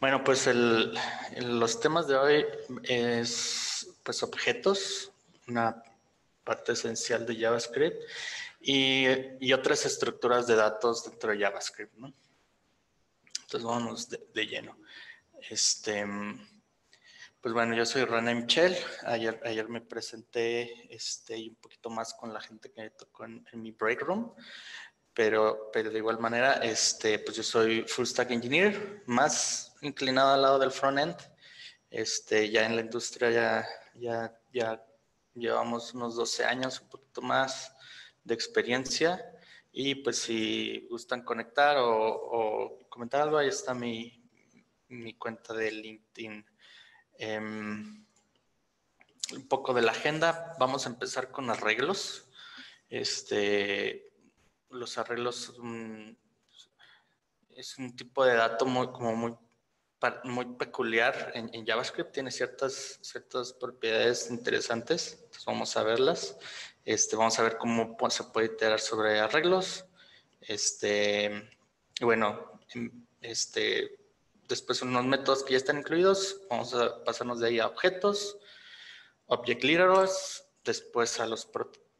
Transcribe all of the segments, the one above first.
Bueno, pues el, los temas de hoy es pues objetos, una parte esencial de JavaScript y, otras estructuras de datos dentro de JavaScript, ¿no? Entonces vamos de, lleno. Este, pues bueno, yo soy René Michel. Ayer, ayer me presenté este, un poquito más con la gente que me tocó en, mi break room. Pero, pero de igual manera, este, pues yo soy full stack engineer, más inclinado al lado del front end. Este, ya en la industria ya, ya, ya llevamos unos 12 años, un poquito más de experiencia. Y pues si gustan conectar o, o comentar algo, ahí está mi, mi cuenta de LinkedIn. Em, un poco de la agenda. Vamos a empezar con arreglos. Este, los arreglos es un tipo de dato muy, como muy, muy peculiar en, JavaScript. Tiene ciertas, ciertas propiedades interesantes. Entonces vamos a verlas. Este, vamos a ver cómo se puede iterar sobre arreglos. Este, bueno, em, este, después unos métodos que ya están incluidos, vamos a pasarnos de ahí a objetos, object literals, después a los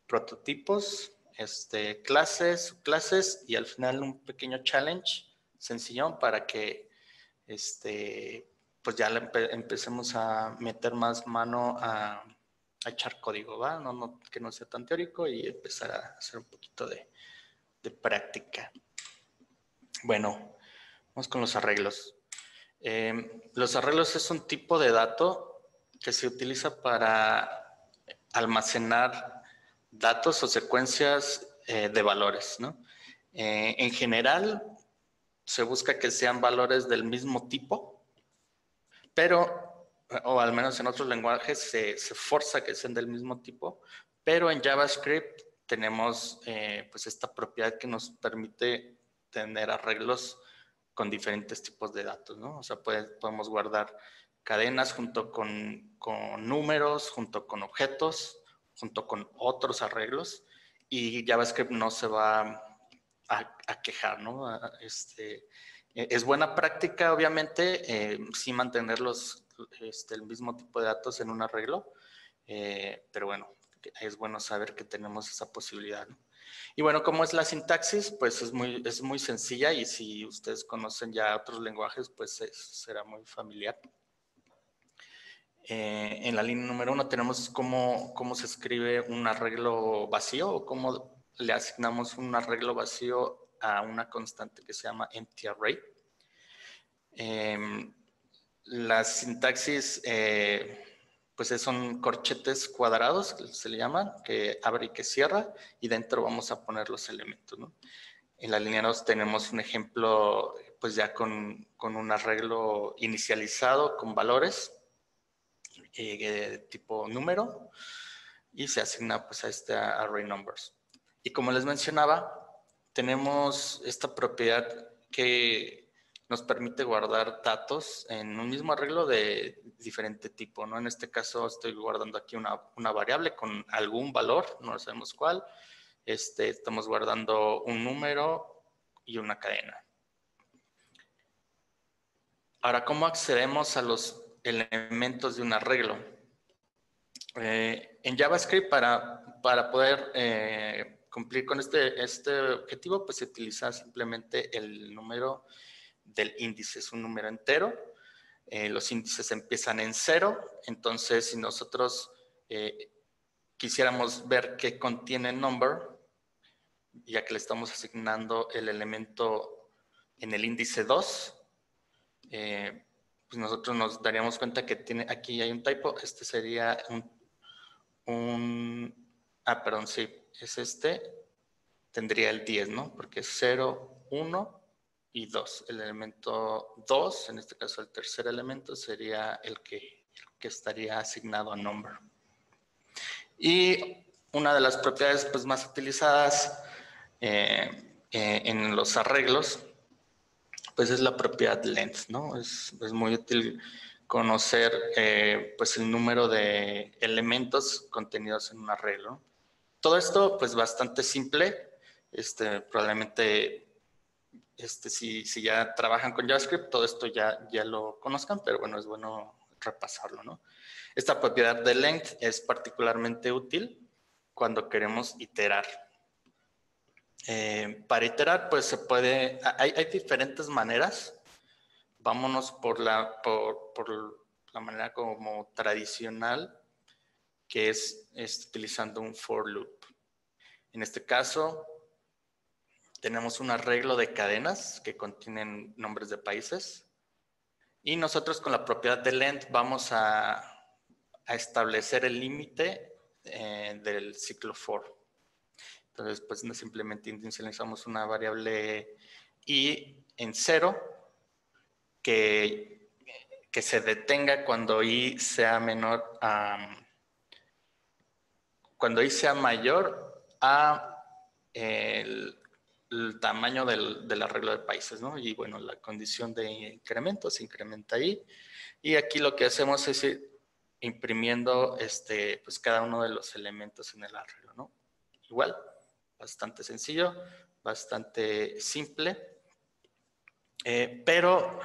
prototipos, este, clases, subclases y al final un pequeño challenge sencillón para que este, pues ya empecemos a meter más mano a, echar código, ¿va? No, que no sea tan teórico y empezar a hacer un poquito de, de práctica. Bueno, vamos con los arreglos. Em, los arreglos es un tipo de dato que se utiliza para almacenar datos o secuencias eh, de valores. Eh, en general, se busca que sean valores del mismo tipo, pero, o al menos en otros lenguajes, se, se forza que sean del mismo tipo, pero en JavaScript tenemos eh, pues esta propiedad que nos permite tener arreglos con diferentes tipos de datos, ¿no? O sea, podemos guardar cadenas junto con, con, números, junto con objetos, junto con otros arreglos y JavaScript no se va a, quejar, ¿no? Este, e, es buena práctica, obviamente, eh, sí mantener este, el mismo tipo de datos en un arreglo, eh, pero bueno, es bueno saber que tenemos esa posibilidad. Y bueno, ¿cómo es la sintaxis? Pues es muy, es muy sencilla y si ustedes conocen ya otros lenguajes, pues será muy familiar. Eh, en la línea número uno tenemos cómo, cómo se escribe un arreglo vacío o cómo le asignamos un arreglo vacío a una constante que se llama empty array. Em, la sintaxis eh, pues son corchetes cuadrados, que se le llaman, que abre y que cierra, y dentro vamos a poner los elementos. En la línea 2 tenemos un ejemplo, pues ya con, con un arreglo inicializado con valores, eh, tipo número, y se asigna pues a este array numbers. Y como les mencionaba, tenemos esta propiedad que nos permite guardar datos en un mismo arreglo de diferente tipo, ¿no? En este caso estoy guardando aquí una, variable con algún valor, no sabemos cuál. Este, estamos guardando un número y una cadena. Ahora, ¿cómo accedemos a los elementos de un arreglo? Eh, en JavaScript, para, para poder eh, cumplir con este, este objetivo, pues se utiliza simplemente el número del índice, es un número entero. Eh, los índices empiezan en cero, entonces si nosotros eh, quisiéramos ver qué contiene number, ya que le estamos asignando el elemento en el índice 2, eh, pues nosotros nos daríamos cuenta que tiene, aquí hay un typo, este sería un, un, ah, perdón, sí, es este, tendría el 10, ¿no? Porque es 0, 1, y 2. El elemento 2, en este caso el tercer elemento, sería el que, que estaría asignado a number. Y una de las propiedades pues, más utilizadas eh, eh, en los arreglos, pues es la propiedad length, ¿no? Es, es muy útil conocer eh, pues el número de elementos contenidos en un arreglo. Todo esto pues bastante simple, este, probablemente este, si, ya trabajan con JavaScript, todo esto ya, lo conozcan, pero bueno, es bueno repasarlo, ¿no? Esta propiedad de length es particularmente útil cuando queremos iterar. Eh, para iterar, pues se puede, hay, diferentes maneras. Vámonos por la manera como tradicional, que es, utilizando un for loop. En este caso, tenemos un arreglo de cadenas que contienen nombres de países. Y nosotros con la propiedad de length vamos a, a establecer el límite eh, del ciclo for. Entonces, pues simplemente inicializamos una variable i en cero que, que se detenga cuando i sea menor a... cuando i sea mayor a el, el tamaño del, arreglo de países, ¿no? Y bueno, la condición de incremento se incrementa ahí. Y aquí lo que hacemos es ir imprimiendo este, pues cada uno de los elementos en el arreglo, ¿no? Igual, bastante sencillo, bastante simple, eh, pero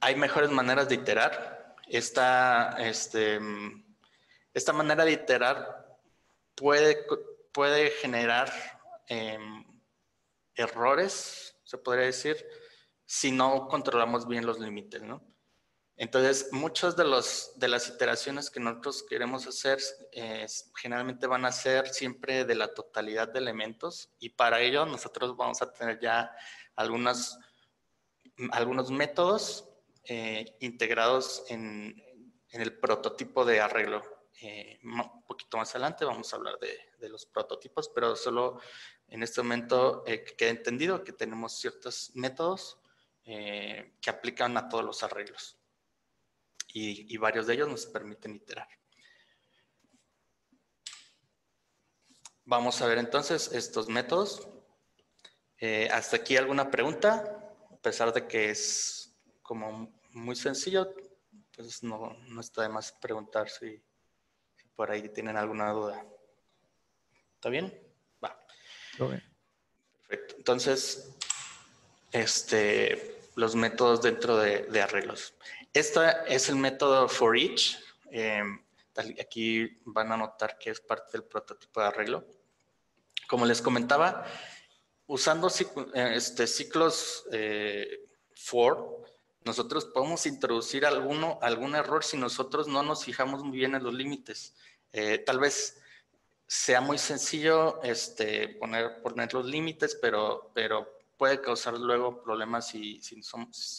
hay mejores maneras de iterar. Esta, este, esta manera de iterar puede, puede generar em, errores, se podría decir, si no controlamos bien los límites, ¿no? Entonces, muchas de, los, de las iteraciones que nosotros queremos hacer generalmente van a ser siempre de la totalidad de elementos y para ello nosotros vamos a tener ya algunos métodos eh, integrados en, en, el prototipo de arreglo. Eh, un poquito más adelante vamos a hablar de, de los prototipos, pero solo en este momento eh, entendido que tenemos ciertos métodos eh, que aplican a todos los arreglos y, varios de ellos nos permiten iterar. Vamos a ver entonces estos métodos. Eh, hasta aquí alguna pregunta, a pesar de que es como muy sencillo, pues no, no está de más preguntar si por ahí tienen alguna duda. ¿Está bien? Perfecto. Entonces, este, los métodos dentro de, arreglos. Este es el método for each. Em, aquí van a notar que es parte del prototipo de arreglo. Como les comentaba, usando este, ciclos eh, for, nosotros podemos introducir alguno, algún error si nosotros no nos fijamos muy bien en los límites. Eh, tal vez sea muy sencillo este, poner, poner los límites, pero, pero puede causar luego problemas si, si,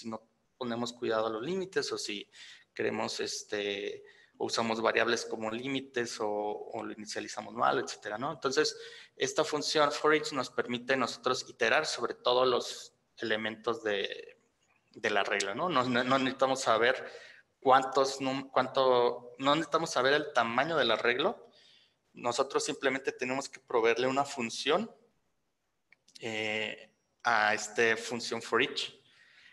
no ponemos cuidado a los límites o si queremos este, o usamos variables como límites o, lo inicializamos mal, etcétera, ¿no? Entonces, esta función for each nos permite nosotros iterar sobre todos los elementos de, de la regla, ¿no? No, no necesitamos saber cuántos, cuánto, no necesitamos saber el tamaño del arreglo, nosotros simplemente tenemos que proveerle una función eh, a esta función for each.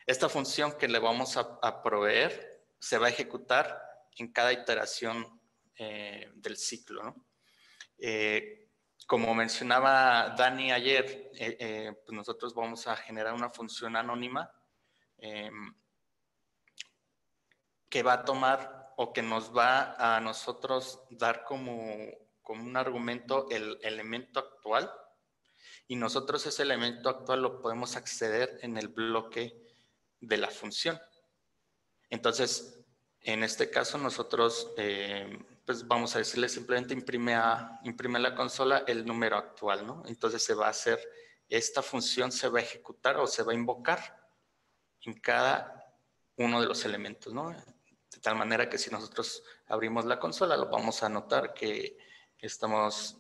Esta función que le vamos a, proveer se va a ejecutar en cada iteración eh, del ciclo. Eh, como mencionaba Dani ayer, pues nosotros vamos a generar una función anónima em, que va a tomar o que nos va a nosotros dar como como un argumento el elemento actual y nosotros ese elemento actual lo podemos acceder en el bloque de la función. Entonces, en este caso nosotros eh, pues vamos a decirle simplemente imprime a, imprime la consola el número actual, ¿no? Entonces se va a hacer, esta función se va a ejecutar o se va a invocar en cada uno de los elementos, ¿no? De tal manera que si nosotros abrimos la consola, lo vamos a notar que estamos,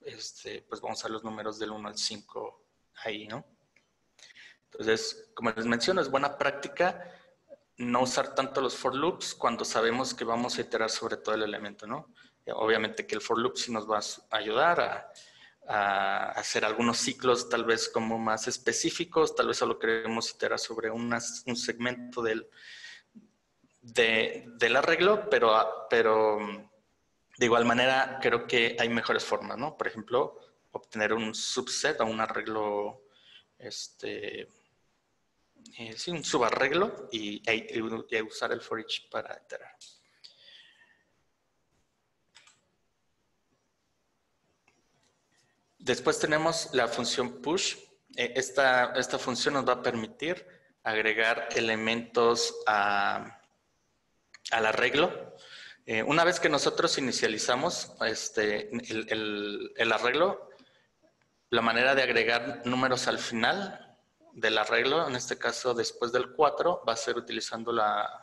este, pues vamos a los números del 1 al 5 ahí, ¿no? Entonces, como les menciono, es buena práctica no usar tanto los for loops cuando sabemos que vamos a iterar sobre todo el elemento, ¿no? Obviamente que el for loop sí nos va a ayudar a, hacer algunos ciclos tal vez como más específicos, tal vez solo queremos iterar sobre un segmento del, del arreglo, pero, pero de igual manera, creo que hay mejores formas, ¿no? Por ejemplo, obtener un subset o un arreglo este, eh, sí, un subarreglo y, y, usar el for each para iterar. Después tenemos la función push. Eh, esta, esta función nos va a permitir agregar elementos al arreglo. Eh, una vez que nosotros inicializamos este, el, arreglo, la manera de agregar números al final del arreglo, en este caso después del 4, va a ser utilizando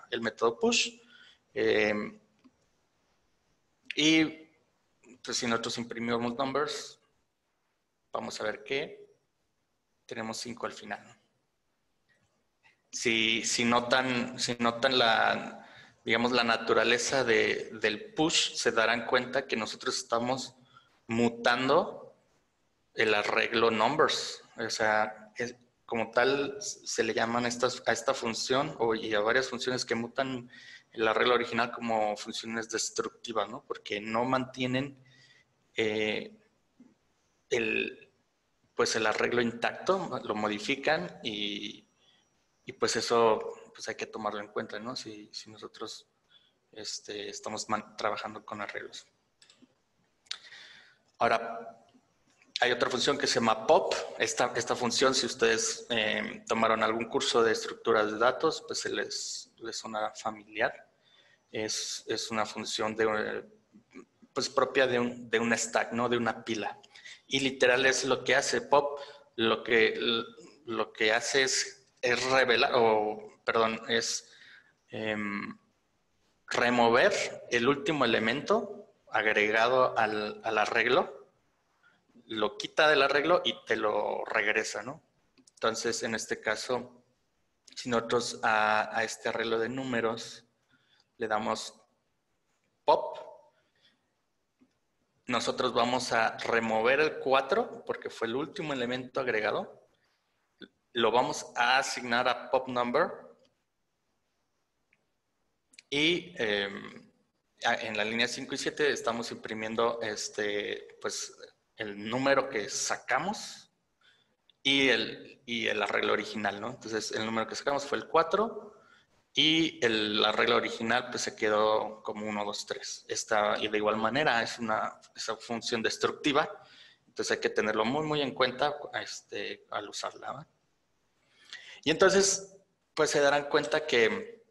el método push. Eh, y pues, si nosotros imprimimos numbers, vamos a ver que tenemos 5 al final. Si, si, notan, si notan la, digamos, la naturaleza del push, se darán cuenta que nosotros estamos mutando el arreglo numbers. O sea, como tal se le llaman estas, a esta función o, y a varias funciones que mutan el arreglo original como funciones destructivas, ¿no? Porque no mantienen eh, el, pues el arreglo intacto, lo modifican y, y pues eso pues hay que tomarlo en cuenta, ¿no? Si, si nosotros este, estamos trabajando con arreglos. Ahora, hay otra función que se llama POP. Esta, esta función, si ustedes eh, tomaron algún curso de estructuras de datos, pues se les, les sonará familiar. Es, es, una función de, pues propia de un, de un stack, ¿no? De una pila. Y literal es lo que hace POP. Lo que, lo que hace es, es revelar, o perdón, es em, remover el último elemento agregado al, arreglo, lo quita del arreglo y te lo regresa, ¿no? Entonces, en este caso, si nosotros a, a este arreglo de números le damos pop, nosotros vamos a remover el 4 porque fue el último elemento agregado. Lo vamos a asignar a pop number y em, en la línea 5 y 7 estamos imprimiendo este, pues, el número que sacamos y el, y el arreglo original, ¿no? Entonces, el número que sacamos fue el 4 y el arreglo original pues se quedó como 1, 2, 3. Esta, y de igual manera es una esa función destructiva, entonces hay que tenerlo muy, muy en cuenta este, al usarla. Y entonces, pues se darán cuenta que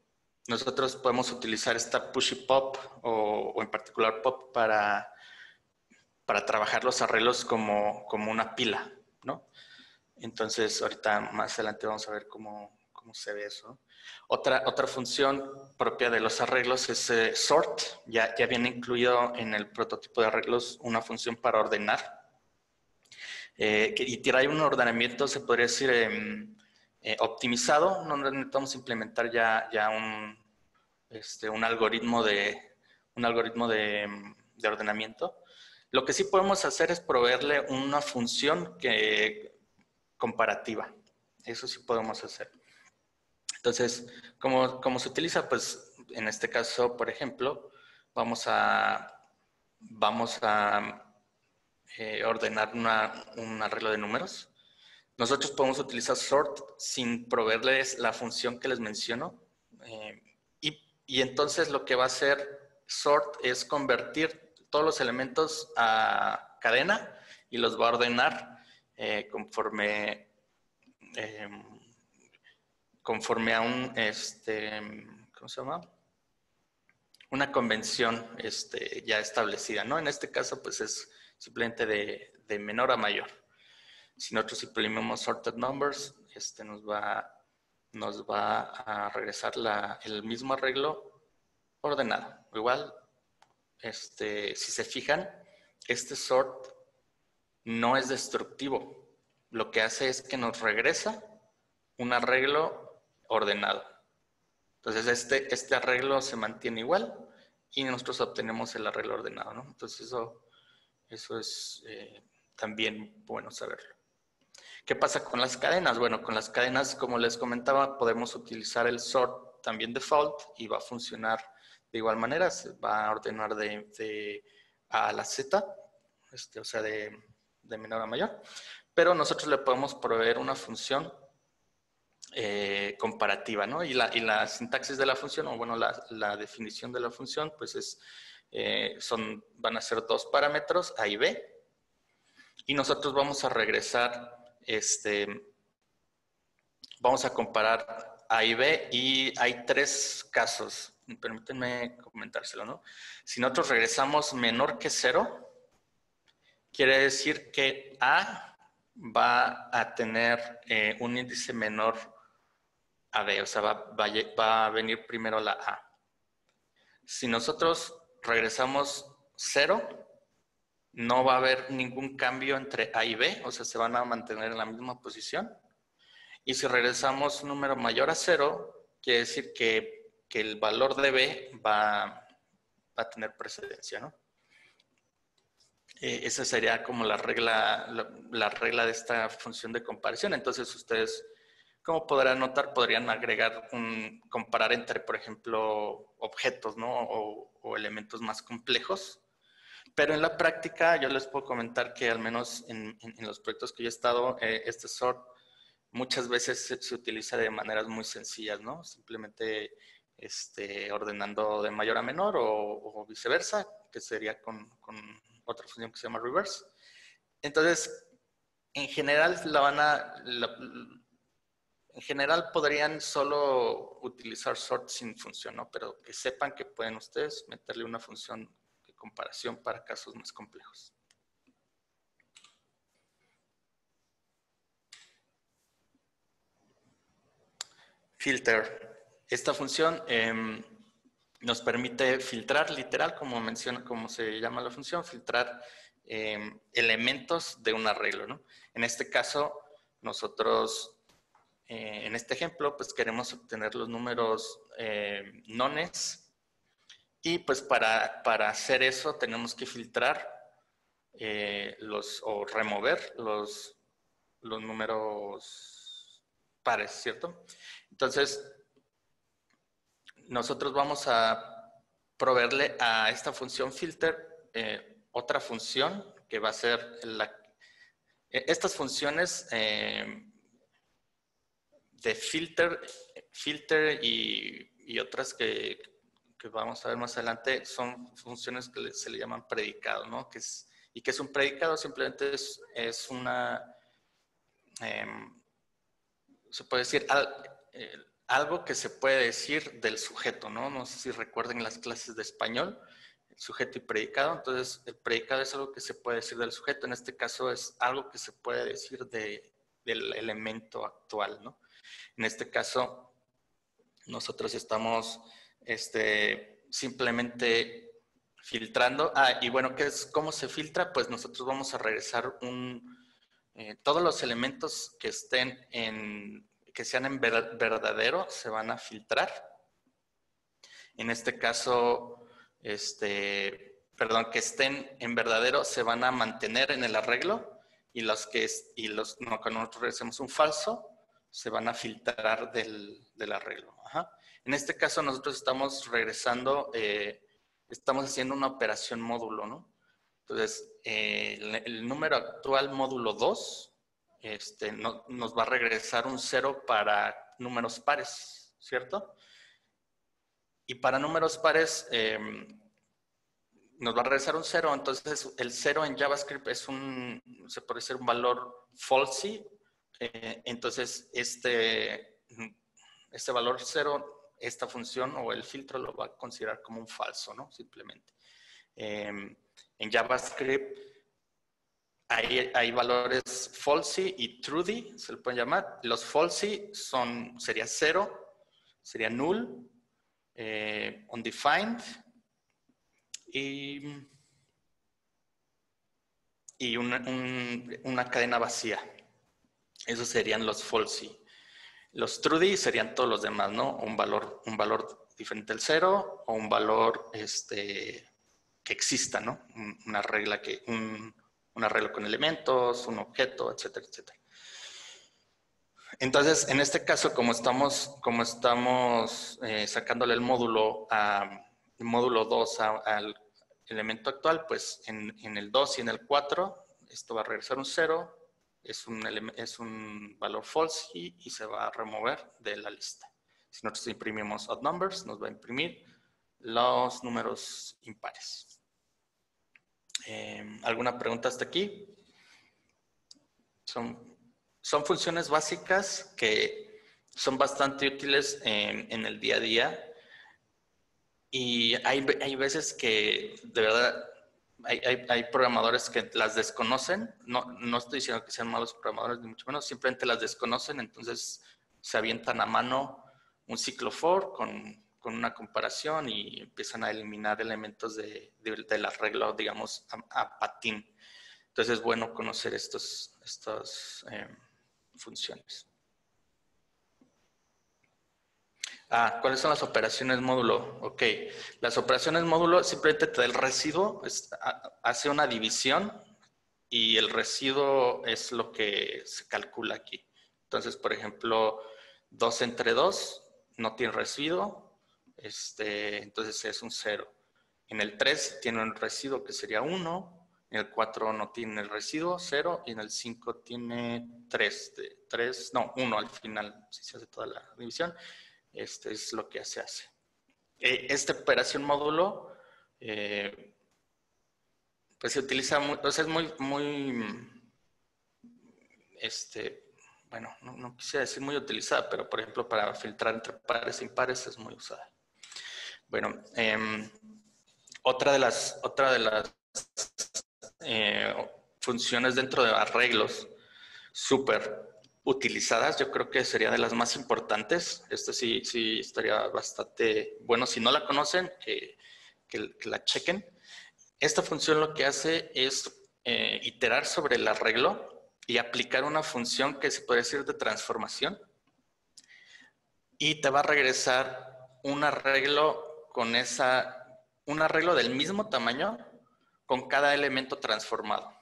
nosotros podemos utilizar esta pushy pop o, en particular pop para, para trabajar los arreglos como, como, una pila, ¿no? Entonces, ahorita más adelante vamos a ver cómo, se ve eso. Otra, otra función propia de los arreglos es eh, sort. Ya, ya viene incluido en el prototipo de arreglos una función para ordenar. Eh, y trae un ordenamiento, se podría decir, em, eh, optimizado. No necesitamos implementar ya, ya un, este, un algoritmo, de, un algoritmo de, ordenamiento. Lo que sí podemos hacer es proveerle una función que, comparativa. Eso sí podemos hacer. Entonces, ¿cómo, se utiliza? Pues en este caso, por ejemplo, vamos a, vamos a eh, ordenar un arreglo de números nosotros podemos utilizar sort sin proveerles la función que les menciono. Eh, y, entonces lo que va a hacer sort es convertir todos los elementos a cadena y los va a ordenar eh, conforme, conforme a un, este, ¿cómo se llama? Una convención este, ya establecida, ¿no? En este caso, pues es simplemente de menor a mayor. Si nosotros imprimimos sorted numbers, este nos va, nos va a regresar el mismo arreglo ordenado. Igual, este, si se fijan, este sort no es destructivo. Lo que hace es que nos regresa un arreglo ordenado. Entonces, este, este arreglo se mantiene igual y nosotros obtenemos el arreglo ordenado, ¿no? Entonces, eso, eso es eh, también bueno saberlo. ¿Qué pasa con las cadenas? Bueno, con las cadenas, como les comentaba, podemos utilizar el sort también default y va a funcionar de igual manera, se va a ordenar de, A a la Z, este, o sea, de, menor a mayor, pero nosotros le podemos proveer una función eh, comparativa, ¿no? Y la, sintaxis de la función, o bueno, la, la definición de la función, pues es, eh, son, van a ser dos parámetros, A y B, y nosotros vamos a regresar, este, vamos a comparar A y B, y hay tres casos, permítanme comentárselo, ¿no? Si nosotros regresamos menor que cero, quiere decir que A va a tener eh, un índice menor a B, o sea, va, a venir primero la A. Si nosotros regresamos cero, no va a haber ningún cambio entre A y B, o sea, se van a mantener en la misma posición. Y si regresamos un número mayor a cero, quiere decir que, el valor de B va, va, a tener precedencia, ¿no? Eh, esa sería como la regla, la, regla de esta función de comparación. Entonces ustedes, como podrán notar, podrían agregar un, comparar entre, por ejemplo, objetos, ¿no? O, elementos más complejos. Pero en la práctica yo les puedo comentar que al menos en, los proyectos que yo he estado, eh, este sort muchas veces se, utiliza de maneras muy sencillas, ¿no? Simplemente este, ordenando de mayor a menor o, viceversa, que sería con otra función que se llama reverse. Entonces, en general la van a, en general podrían solo utilizar sort sin función, ¿no? Pero que sepan que pueden ustedes meterle una función de comparación para casos más complejos. Filter. Esta función eh, nos permite filtrar, literal, como menciona, como se llama la función, filtrar em, elementos de un arreglo, ¿no? En este caso, nosotros, eh, en este ejemplo, pues queremos obtener los números eh, nones y pues para, para, hacer eso tenemos que filtrar eh, los, o remover los, los números pares, ¿cierto? Entonces, nosotros vamos a proveerle a esta función filter otra función que va a ser la... E, estas funciones de filter, filter y, otras que, vamos a ver más adelante son funciones que se le llaman predicado, ¿no? Que es, y que es un predicado simplemente es, es una... Em, se puede decir, algo que se puede decir del sujeto, ¿no? No sé si recuerden las clases de español, el sujeto y predicado. Entonces, el predicado es algo que se puede decir del sujeto. En este caso es algo que se puede decir de, del elemento actual, ¿no? En este caso, nosotros estamos este, simplemente filtrando. Ah, y bueno, ¿qué es, ¿cómo se filtra? Pues nosotros vamos a regresar un, eh, todos los elementos que estén en que sean en verdadero se van a filtrar. En este caso, este, perdón, que estén en verdadero se van a mantener en el arreglo y los que y los no, cuando nosotros hacemos un falso se van a filtrar del, arreglo. En este caso nosotros estamos regresando, eh, estamos haciendo una operación módulo, ¿no? Entonces, eh, el, número actual módulo 2 este, no, nos va a regresar un cero para números pares, ¿cierto? Y para números pares em, nos va a regresar un cero, entonces el cero en JavaScript es un, se puede decir un valor falsy, eh, entonces este, este valor cero, esta función o el filtro lo va a considerar como un falso, ¿no? Simplemente. Em, en JavaScript hay, valores falsy y trudy, se le pueden llamar. Los falsy son, sería cero, sería null, eh, undefined y, y una, cadena vacía. Esos serían los falsy. Los trudy serían todos los demás, ¿no? Un valor, un valor diferente al cero o un valor este, que exista, ¿no? Una regla que, un, arreglo con elementos, un objeto, etcétera, etcétera. Entonces, en este caso, como estamos, como estamos eh, sacándole el módulo, a, módulo 2 al elemento actual, pues en, el 2 y en el 4, esto va a regresar un 0, es un, es un valor false y, se va a remover de la lista. Si nosotros imprimimos odd numbers, nos va a imprimir los números impares. Em, ¿Alguna pregunta hasta aquí? Son, son funciones básicas que son bastante útiles en, en el día a día y hay, hay veces que de verdad hay, hay, programadores que las desconocen. No, no estoy diciendo que sean malos programadores, ni mucho menos, simplemente las desconocen, entonces se avientan a mano un ciclo for con, con una comparación y empiezan a eliminar elementos de, del arreglo, digamos, a, patín. Entonces es bueno conocer estas eh, funciones. Ah, ¿cuáles son las operaciones módulo? Ok, las operaciones módulo simplemente te da el residuo, hace una división y el residuo es lo que se calcula aquí. Entonces, por ejemplo, 2 entre 2 no tiene residuo, este, entonces es un 0. En el 3 tiene un residuo que sería 1, en el 4 no tiene el residuo, 0, y en el 5 tiene 3, 3, no, 1 al final, si se hace toda la división. Este es lo que se hace. Eh, esta operación módulo, eh, pues se utiliza, muy, es muy, muy, este, bueno, no, quisiera decir muy utilizada, pero por ejemplo para filtrar entre pares e impares es muy usada. Bueno, em, otra de las, otra de las eh, funciones dentro de arreglos súper utilizadas, yo creo que sería de las más importantes. Esto sí, sí estaría bastante bueno. Si no la conocen, que, la chequen. Esta función lo que hace es eh, iterar sobre el arreglo y aplicar una función que se puede decir de transformación. Y te va a regresar un arreglo con esa, un arreglo del mismo tamaño con cada elemento transformado.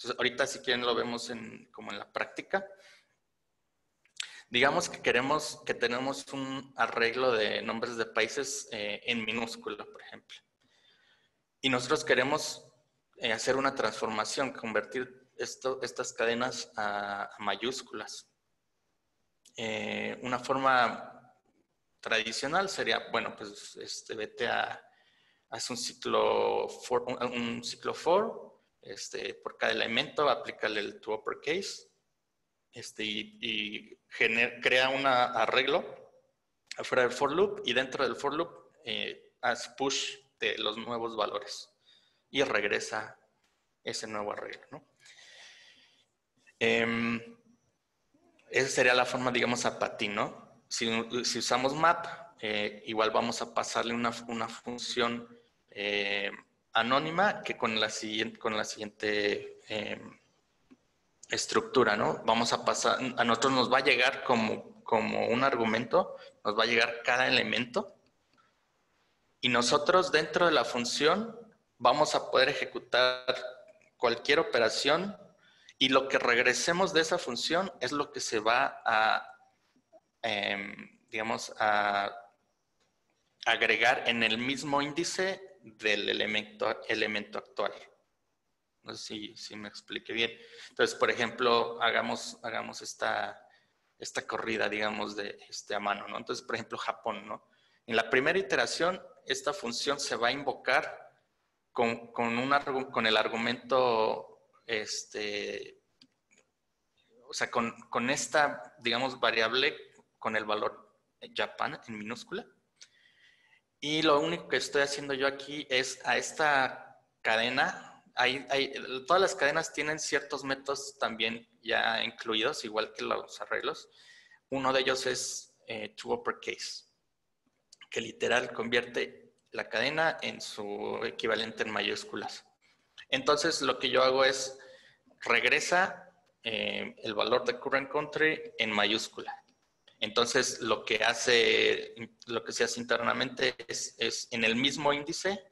Entonces, ahorita si quieren lo vemos en, como en la práctica. Digamos que queremos, que tenemos un arreglo de nombres de países eh, en minúscula, por ejemplo. Y nosotros queremos eh, hacer una transformación, convertir estas cadenas a, mayúsculas. Eh, una forma tradicional sería, bueno, pues este, vete a, haz un ciclo for, un ciclo for este, por cada elemento, aplícale el to uppercase este, y, crea un arreglo afuera del for loop y dentro del for loop eh, haz push de los nuevos valores y regresa ese nuevo arreglo. Em, esa sería la forma, digamos, a patín, ¿no? Si, usamos map, eh, igual vamos a pasarle una, una función eh, anónima que con la siguiente, con la siguiente em, estructura, ¿no? Vamos a pasar, a nosotros nos va a llegar como, como un argumento, nos va a llegar cada elemento y nosotros dentro de la función vamos a poder ejecutar cualquier operación y lo que regresemos de esa función es lo que se va a, em, digamos, a agregar en el mismo índice del elemento, elemento actual. No sé si, me explique bien. Entonces, por ejemplo, hagamos, hagamos esta, esta corrida, digamos, de este, a mano, ¿no? Entonces, por ejemplo, Japón, ¿no? En la primera iteración, esta función se va a invocar con, con, con el argumento, este, o sea, con, con esta, digamos, variable con el valor Japan en minúscula. Y lo único que estoy haciendo yo aquí es a esta cadena, todas las cadenas tienen ciertos métodos también ya incluidos, igual que los arreglos. Uno de ellos es eh, to uppercase, que literal convierte la cadena en su equivalente en mayúsculas. Entonces lo que yo hago es regresa eh, el valor de current country en mayúscula. Entonces, lo que hace, lo que se hace internamente es, en el mismo índice,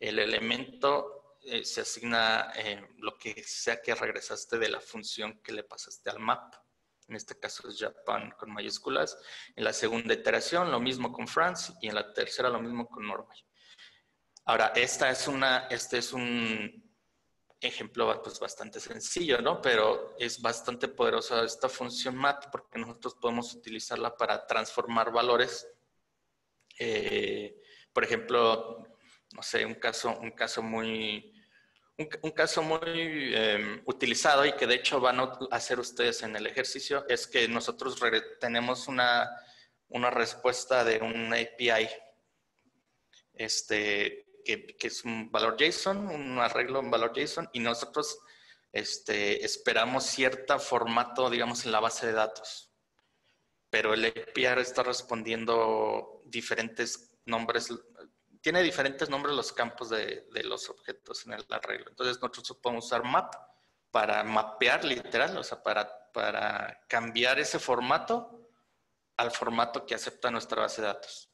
el elemento eh, se asigna eh, lo que sea que regresaste de la función que le pasaste al map. En este caso es Japan con mayúsculas. En la segunda iteración, lo mismo con France. Y en la tercera, lo mismo con Norway. Ahora, esta es una, este es un, ejemplo pues bastante sencillo, ¿no? Pero es bastante poderosa esta función map porque nosotros podemos utilizarla para transformar valores. Eh, por ejemplo, no sé, un caso, un caso muy, un, caso muy em, utilizado y que de hecho van a hacer ustedes en el ejercicio es que nosotros tenemos una, una respuesta de un API este, que, es un valor JSON, un arreglo en valor JSON, y nosotros este, esperamos cierto formato, digamos, en la base de datos. Pero el API está respondiendo diferentes nombres, tiene diferentes nombres los campos de, de los objetos en el arreglo. Entonces nosotros podemos usar map para mapear literal, o sea, para, para cambiar ese formato al formato que acepta nuestra base de datos.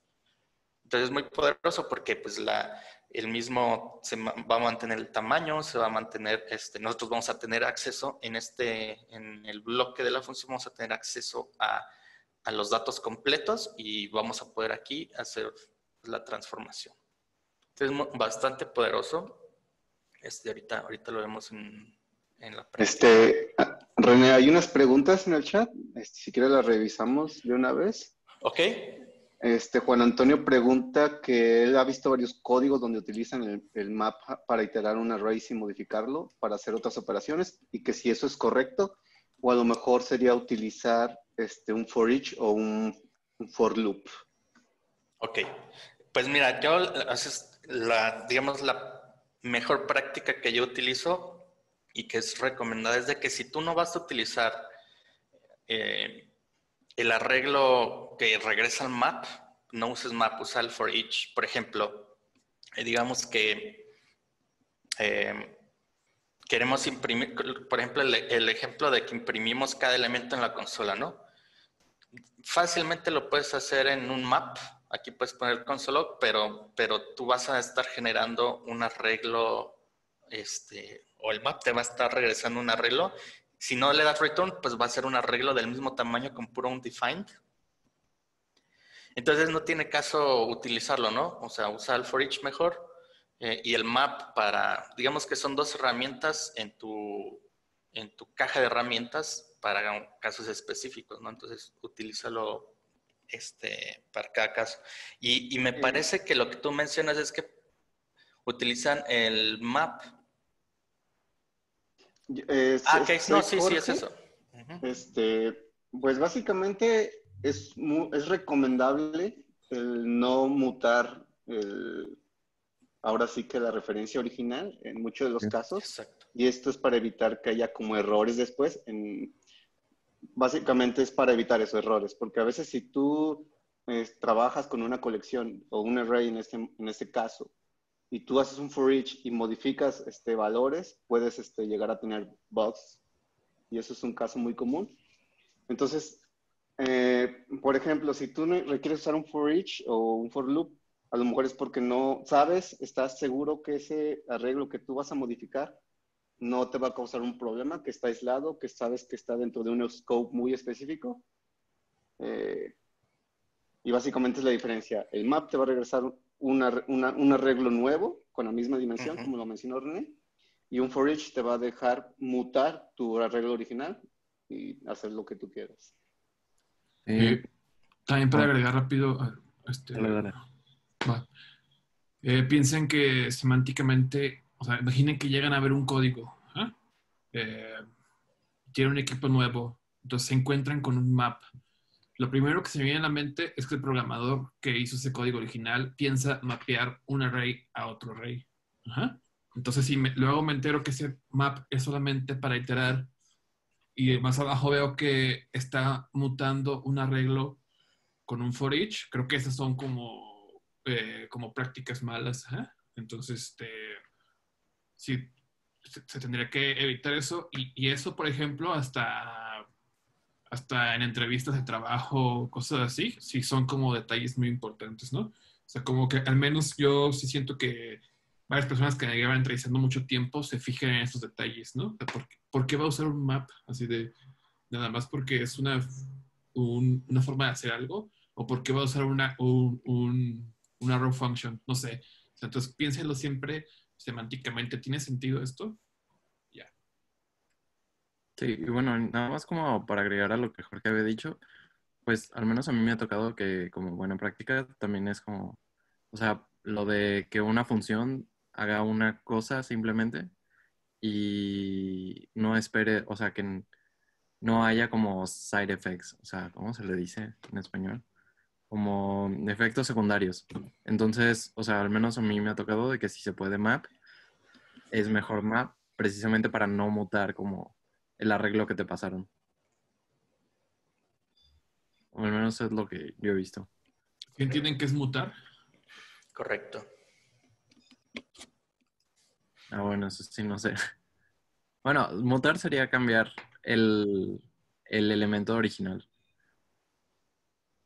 Entonces es muy poderoso porque pues la, el mismo se va a mantener el tamaño, se va a mantener, este, nosotros vamos a tener acceso en este, en el bloque de la función, vamos a tener acceso a, a los datos completos y vamos a poder aquí hacer la transformación. Entonces es bastante poderoso. Este, ahorita, ahorita lo vemos en, en la Este, René, hay unas preguntas en el chat. Este, si quieres las revisamos de una vez. Ok. Este, Juan Antonio pregunta que él ha visto varios códigos donde utilizan el, map para iterar un array sin modificarlo para hacer otras operaciones y que si eso es correcto o a lo mejor sería utilizar este, un for each o un, for loop. Ok, pues mira, yo la, digamos, la mejor práctica que yo utilizo y que es recomendada es de que si tú no vas a utilizar eh, el arreglo que regresa al map, no uses map, usa el for each. Por ejemplo, eh, digamos que eh, queremos imprimir, por ejemplo, el, ejemplo de que imprimimos cada elemento en la consola, ¿no? Fácilmente lo puedes hacer en un map. Aquí puedes poner console, pero, pero tú vas a estar generando un arreglo, este, o el map te va a estar regresando un arreglo si no le das return, pues va a ser un arreglo del mismo tamaño con puro undefined. Entonces no tiene caso utilizarlo, ¿no? O sea, usa el for each mejor eh, y el map para, digamos que son dos herramientas en tu, en tu caja de herramientas para casos específicos, ¿no? Entonces utilízalo este, para cada caso. Y, y me parece que lo que tú mencionas es que utilizan el map ah, okay. no, sí, sí, es eso. Este, pues básicamente es, es recomendable el no mutar el, ahora sí que la referencia original en muchos de los casos. Exacto. Y esto es para evitar que haya como errores después. En, básicamente es para evitar esos errores, porque a veces si tú eh, trabajas con una colección o un array en este, en este caso y tú haces un for each y modificas este, valores, puedes este, llegar a tener bugs. Y eso es un caso muy común. Entonces, eh, por ejemplo, si tú requieres usar un for each o un for loop, a lo mejor es porque no sabes, estás seguro que ese arreglo que tú vas a modificar no te va a causar un problema, que está aislado, que sabes que está dentro de un scope muy específico. Eh, y básicamente es la diferencia. El map te va a regresar un arreglo nuevo con la misma dimensión, como lo mencionó René, y un for each te va a dejar mutar tu arreglo original y hacer lo que tú quieras. Eh, también para agregar rápido, este, eh, piensen que semánticamente, o sea, imaginen que llegan a ver un código, ¿ah? eh, tienen un equipo nuevo, entonces se encuentran con un map lo primero que se me viene a la mente es que el programador que hizo ese código original piensa mapear un array a otro array. Entonces, si luego me entero que ese map es solamente para iterar y más abajo veo que está mutando un arreglo con un for each, creo que esas son como, eh, como prácticas malas. Entonces, este, sí, se, tendría que evitar eso. Y eso, por ejemplo, hasta hasta en entrevistas de trabajo, cosas así, sí son como detalles muy importantes, ¿no? O sea, como que al menos yo sí siento que varias personas que llevan entrevistando mucho tiempo se fijan en esos detalles, ¿no? ¿por, qué va a usar un map así de nada más porque es una, una forma de hacer algo? ¿O por qué va a usar una, un, una row function? No sé. entonces piénsenlo siempre semánticamente. ¿Tiene sentido esto? Sí, y bueno, nada más como para agregar a lo que Jorge había dicho, pues al menos a mí me ha tocado que como buena práctica también es como, o sea, lo de que una función haga una cosa simplemente y no espere, o sea, que no haya como side effects, o sea, ¿cómo se le dice en español? Como efectos secundarios. Entonces, o sea, al menos a mí me ha tocado de que si se puede map, es mejor map precisamente para no mutar como el arreglo que te pasaron. O al menos es lo que yo he visto. ¿Entienden qué es mutar? Correcto. Ah, bueno, eso sí, no sé. Bueno, mutar sería cambiar el, elemento original.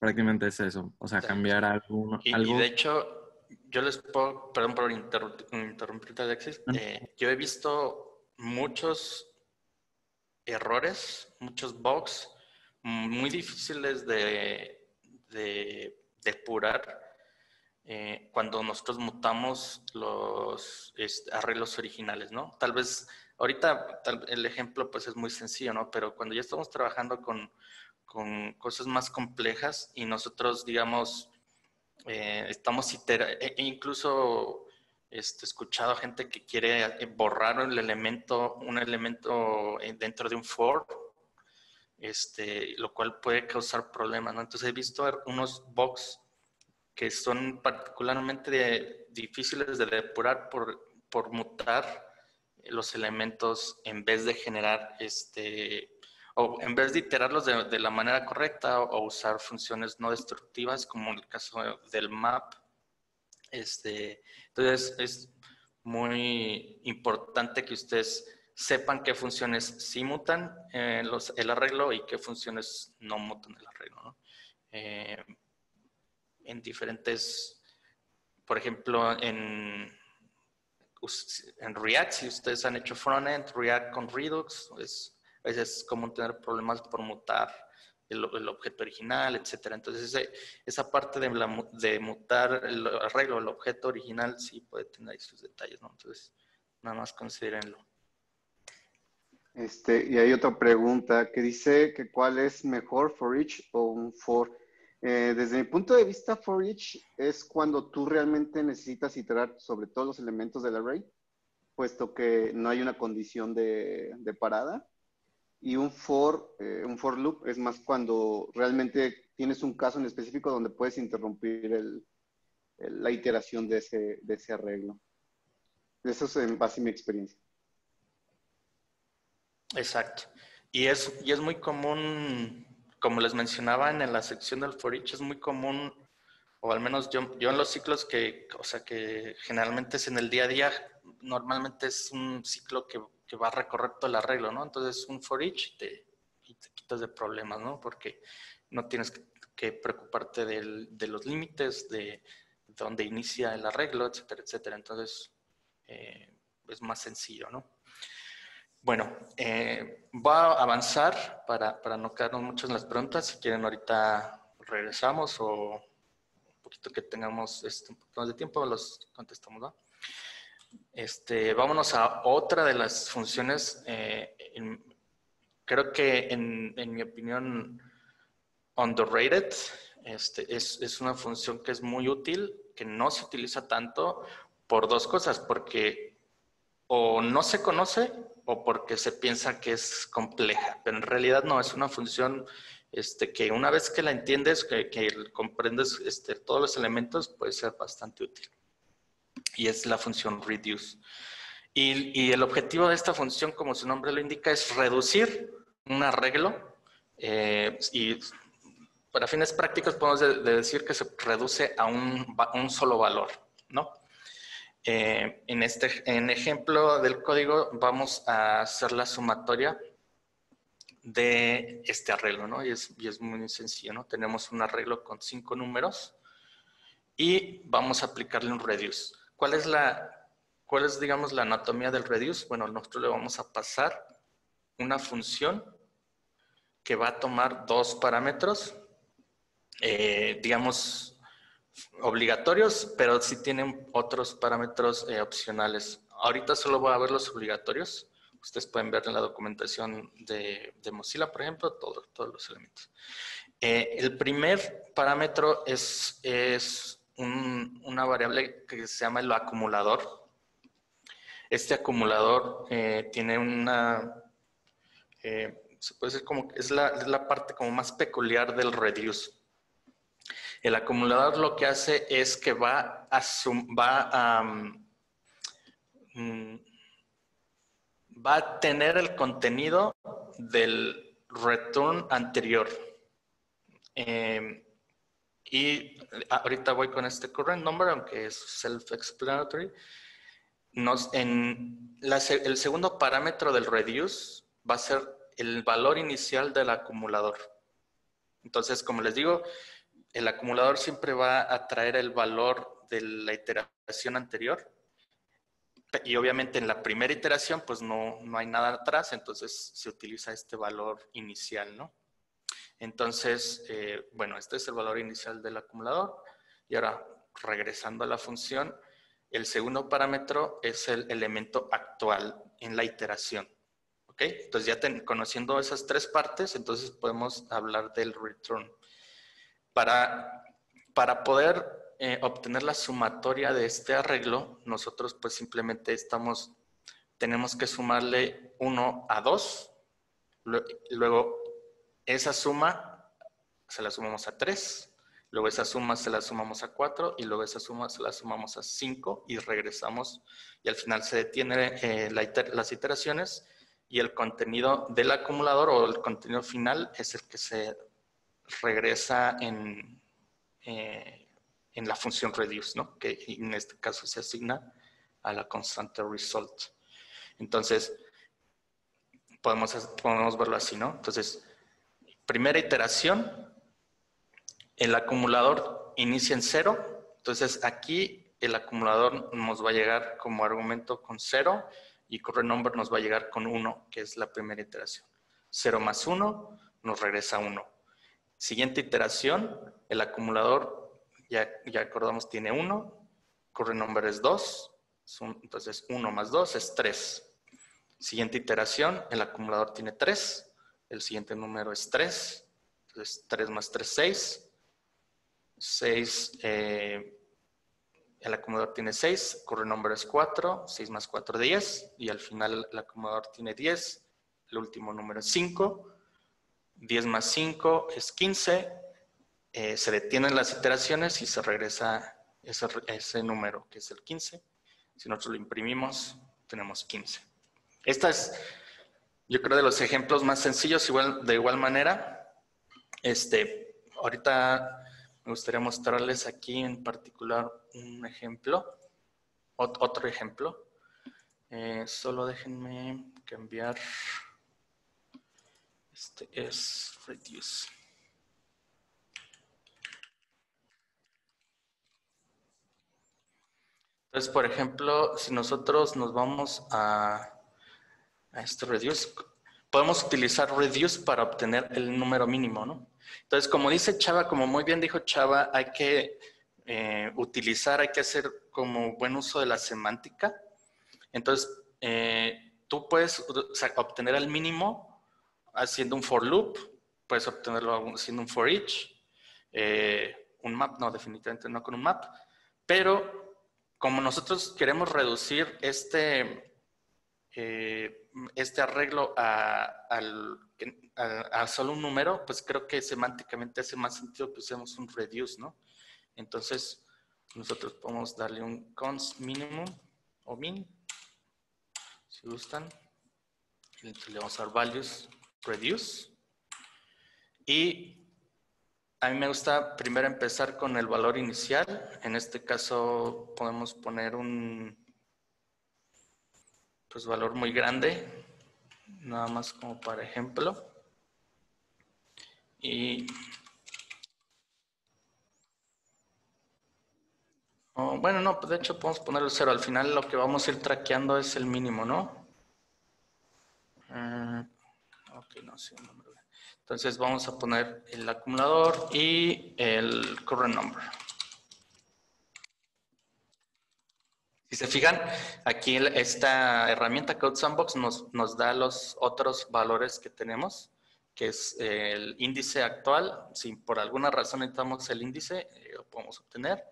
Prácticamente es eso. O sea, cambiar algo. Y, algo... y de hecho, yo les puedo, perdón por interrumpirte, Alexis. Eh, yo he visto muchos errores, muchos bugs muy difíciles de, de depurar eh, cuando nosotros mutamos los este, arreglos originales, ¿no? Tal vez, ahorita el ejemplo pues es muy sencillo, ¿no? Pero cuando ya estamos trabajando con, con cosas más complejas y nosotros, digamos, eh, estamos iterando, e, e incluso este, escuchado gente que quiere borrar un elemento dentro de un for, este, lo cual puede causar problemas, ¿no? Entonces he visto unos bugs que son particularmente difíciles de depurar por, por mutar los elementos en vez de generar este o en vez de iterarlos de, la manera correcta o, usar funciones no destructivas como en el caso del map este entonces es muy importante que ustedes sepan qué funciones sí mutan eh, los, el arreglo y qué funciones no mutan el arreglo. Eh, en diferentes, por ejemplo, en, en React, si ustedes han hecho frontend, React con Redux, es, a veces es común tener problemas por mutar el, objeto original, etcétera. Entonces, esa parte de, de mutar el arreglo, el objeto original, sí puede tener sus detalles, ¿no? Entonces, nada más considérenlo. Este, y hay otra pregunta que dice que cuál es mejor for each o un for eh, desde mi punto de vista, for each es cuando tú realmente necesitas iterar sobre todos los elementos del array, puesto que no hay una condición de, parada. Y un for, eh, un for loop es más cuando realmente tienes un caso en específico donde puedes interrumpir la iteración de ese, de ese arreglo. Eso es en base a mi experiencia. Exacto. Y es, y es muy común como les mencionaba en la sección del for each, es muy común, o al menos yo, yo en los ciclos que, o sea, que generalmente es en el día a día, normalmente es un ciclo que, que va a recorrer todo el arreglo, ¿no? Entonces un for each te, y te quitas de problemas, ¿no? Porque no tienes que, preocuparte de los límites, de, dónde inicia el arreglo, etcétera, etcétera. Entonces eh, es más sencillo, ¿no? Bueno, eh, voy a avanzar para, para, no quedarnos mucho las preguntas. Si quieren, ahorita regresamos o un poquito que tengamos este, un poquito más de tiempo, los contestamos. ¿no? Este, vámonos a otra de las funciones. Eh, creo que, en, mi opinión, underrated. Este, es, es una función que es muy útil, que no se utiliza tanto por dos cosas, porque o no se conoce o porque se piensa que es compleja, pero en realidad no, es una función este, que una vez que la entiendes, que, comprendes este, todos los elementos, puede ser bastante útil. Y es la función reduce. Y, el objetivo de esta función, como su nombre lo indica, es reducir un arreglo eh, y para fines prácticos podemos decir que se reduce a un, solo valor, ¿no? Eh, en este ejemplo del código vamos a hacer la sumatoria de este arreglo, ¿no? Y es, y es muy sencillo, ¿no? Tenemos un arreglo con cinco números y vamos a aplicarle un reduce. ¿Cuál es la, cuál es, digamos, la anatomía del reduce? Bueno, nosotros le vamos a pasar una función que va a tomar dos parámetros, eh, digamos, obligatorios, pero sí tienen otros parámetros eh, opcionales. Ahorita solo voy a ver los obligatorios ustedes pueden ver en la documentación de, Mozilla, por ejemplo, todos los elementos. Eh, el primer parámetro es, es una variable que se llama el acumulador. Este acumulador eh, tiene una, eh, se puede decir como, es la, es la parte como más peculiar del reduce. El acumulador lo que hace es que va a, va a, mm, va a tener el contenido del return anterior. Em, y ahorita voy con este current number, aunque es self-explanatory. El segundo parámetro del reduce va a ser el valor inicial del acumulador. Entonces, como les digo, el acumulador siempre va a traer el valor de la iteración anterior. Y obviamente en la primera iteración, pues no, no hay nada atrás, entonces se utiliza este valor inicial, ¿no? Entonces, eh, bueno, este es el valor inicial del acumulador. Y ahora, regresando a la función, el segundo parámetro es el elemento actual en la iteración. ¿Ok? Entonces, ya conociendo esas tres partes, entonces podemos hablar del return. Para, para poder eh, obtener la sumatoria de este arreglo, nosotros pues simplemente estamos, tenemos que sumarle 1 a 2, luego esa suma se la sumamos a 3, luego esa suma se la sumamos a 4 y luego esa suma se la sumamos a 5 y regresamos y al final se detiene eh, las iteraciones y el contenido del acumulador o el contenido final es el que se regresa en, eh, en la función reduce, ¿no? que en este caso se asigna a la constante result. Entonces, podemos, podemos verlo así, ¿no? Entonces, primera iteración, el acumulador inicia en cero, entonces aquí el acumulador nos va a llegar como argumento con cero y corre number nos va a llegar con uno, que es la primera iteración. Cero más uno nos regresa uno. Siguiente iteración, el acumulador, ya, ya acordamos, tiene uno, corre number es dos, entonces uno más dos es tres. Siguiente iteración, el acumulador tiene tres, el siguiente número es 3. Entonces, 3 más 3, 6. 6, el acumulador tiene 6, corre número es 4, 6 más 4, 10. Y al final el acumulador tiene 10. El último número es 5. 10 más 5 es 15. Eh, se detienen las iteraciones y se regresa ese, ese número, que es el 15. Si nosotros lo imprimimos, tenemos 15. Esta es yo creo de los ejemplos más sencillos, igual, de igual manera, este, ahorita me gustaría mostrarles aquí en particular un ejemplo, otro ejemplo. Eh, solo déjenme cambiar. Este es reduce. Entonces, por ejemplo, si nosotros nos vamos a a este reduce, podemos utilizar reduce para obtener el número mínimo, ¿no? Entonces, como dice Chava, como muy bien dijo Chava, hay que eh, utilizar, hay que hacer como buen uso de la semántica. Entonces, eh, tú puedes obtener el mínimo haciendo un for loop, puedes obtenerlo haciendo un for each, eh, un map, no, definitivamente no con un map, pero como nosotros queremos reducir este, este arreglo a, solo un número, pues creo que semánticamente hace más sentido que usemos un reduce, ¿no? Entonces, nosotros podemos darle un const minimum o min, si gustan. le vamos a dar values reduce. Y a mí me gusta primero empezar con el valor inicial. En este caso podemos poner un pues valor muy grande, nada más como para ejemplo. Y bueno, no, pues de hecho podemos poner el cero. Al final lo que vamos a ir traqueando es el mínimo, ¿no? Uh, ok, no, sí, Entonces vamos a poner el acumulador y el current number. Si se fijan, aquí esta herramienta Code Sandbox nos, nos da los otros valores que tenemos, que es el índice actual. Si por alguna razón necesitamos el índice, eh, lo podemos obtener.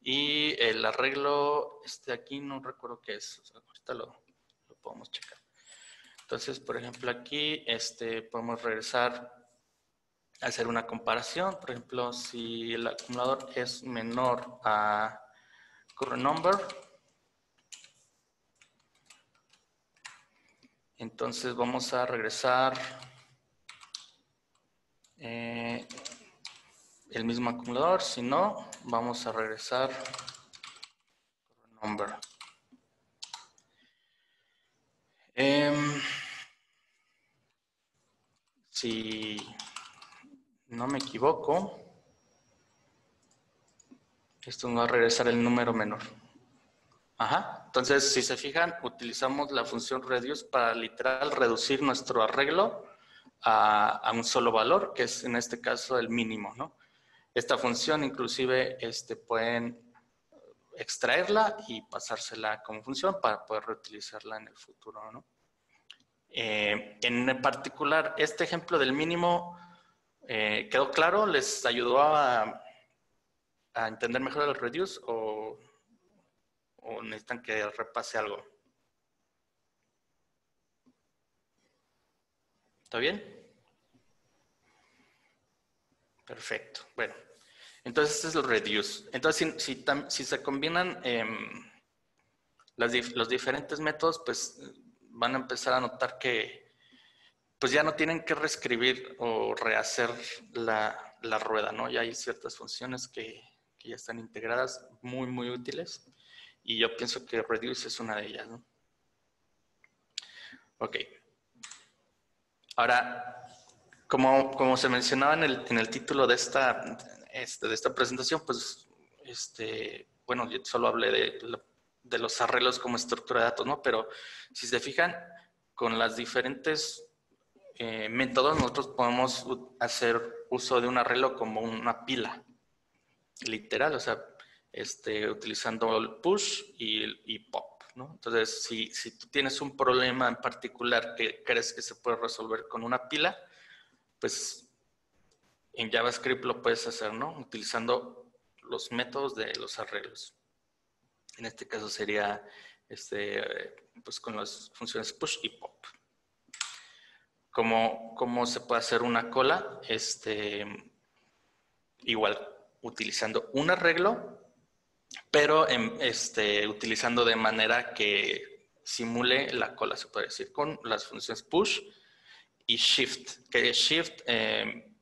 Y el arreglo, este aquí no recuerdo qué es, ahorita lo, lo, podemos checar. Entonces, por ejemplo, aquí este, podemos regresar a hacer una comparación. Por ejemplo, si el acumulador es menor a current number, entonces vamos a regresar eh, el mismo acumulador. Si no, vamos a regresar number. Em, si no me equivoco, esto nos va a regresar el número menor. Ajá. Entonces, si se fijan, utilizamos la función reduce para literal reducir nuestro arreglo a, un solo valor, que es en este caso el mínimo, ¿no? Esta función inclusive este, pueden extraerla y pasársela como función para poder reutilizarla en el futuro, ¿no? Eh, en particular, este ejemplo del mínimo eh, quedó claro, les ayudó a, a entender mejor el reduce o, o necesitan que repase algo. ¿Está bien? Perfecto. Bueno, entonces este es el reduce. Entonces, si, si, se combinan em, los diferentes métodos, pues van a empezar a notar que pues ya no tienen que reescribir o rehacer la, la rueda, ¿no? Ya hay ciertas funciones que, que, ya están integradas, muy, muy útiles. Y yo pienso que reduce es una de ellas, ¿no? Ok. Ahora, como, como se mencionaba en el, en el título de esta, este, de esta presentación, pues, este, bueno, yo solo hablé de, de los arreglos como estructura de datos, ¿no? Pero si se fijan, con las diferentes eh, métodos nosotros podemos hacer uso de un arreglo como una pila, literal, o sea, este, utilizando el push y, y pop. Entonces, si, si tú tienes un problema en particular que crees que se puede resolver con una pila, pues en JavaScript lo puedes hacer, ¿no? Utilizando los métodos de los arreglos. En este caso sería este, pues con las funciones push y pop. ¿Cómo, cómo se puede hacer una cola? Este, igual, utilizando un arreglo, pero este, utilizando de manera que simule la cola, se puede decir, con las funciones push y Shift, que Shift eh,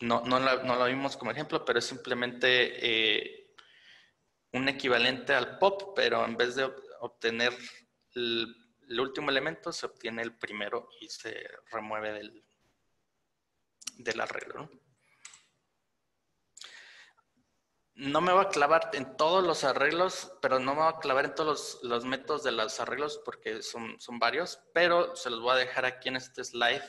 no, no, lo vimos como ejemplo, pero es simplemente eh, un equivalente al pop, pero en vez de obtener el, último elemento, se obtiene el primero y se remueve del, del arreglo. no me voy a clavar en todos los arreglos, pero no me voy a clavar en todos los, métodos de los arreglos porque son, varios, pero se los voy a dejar aquí en este slide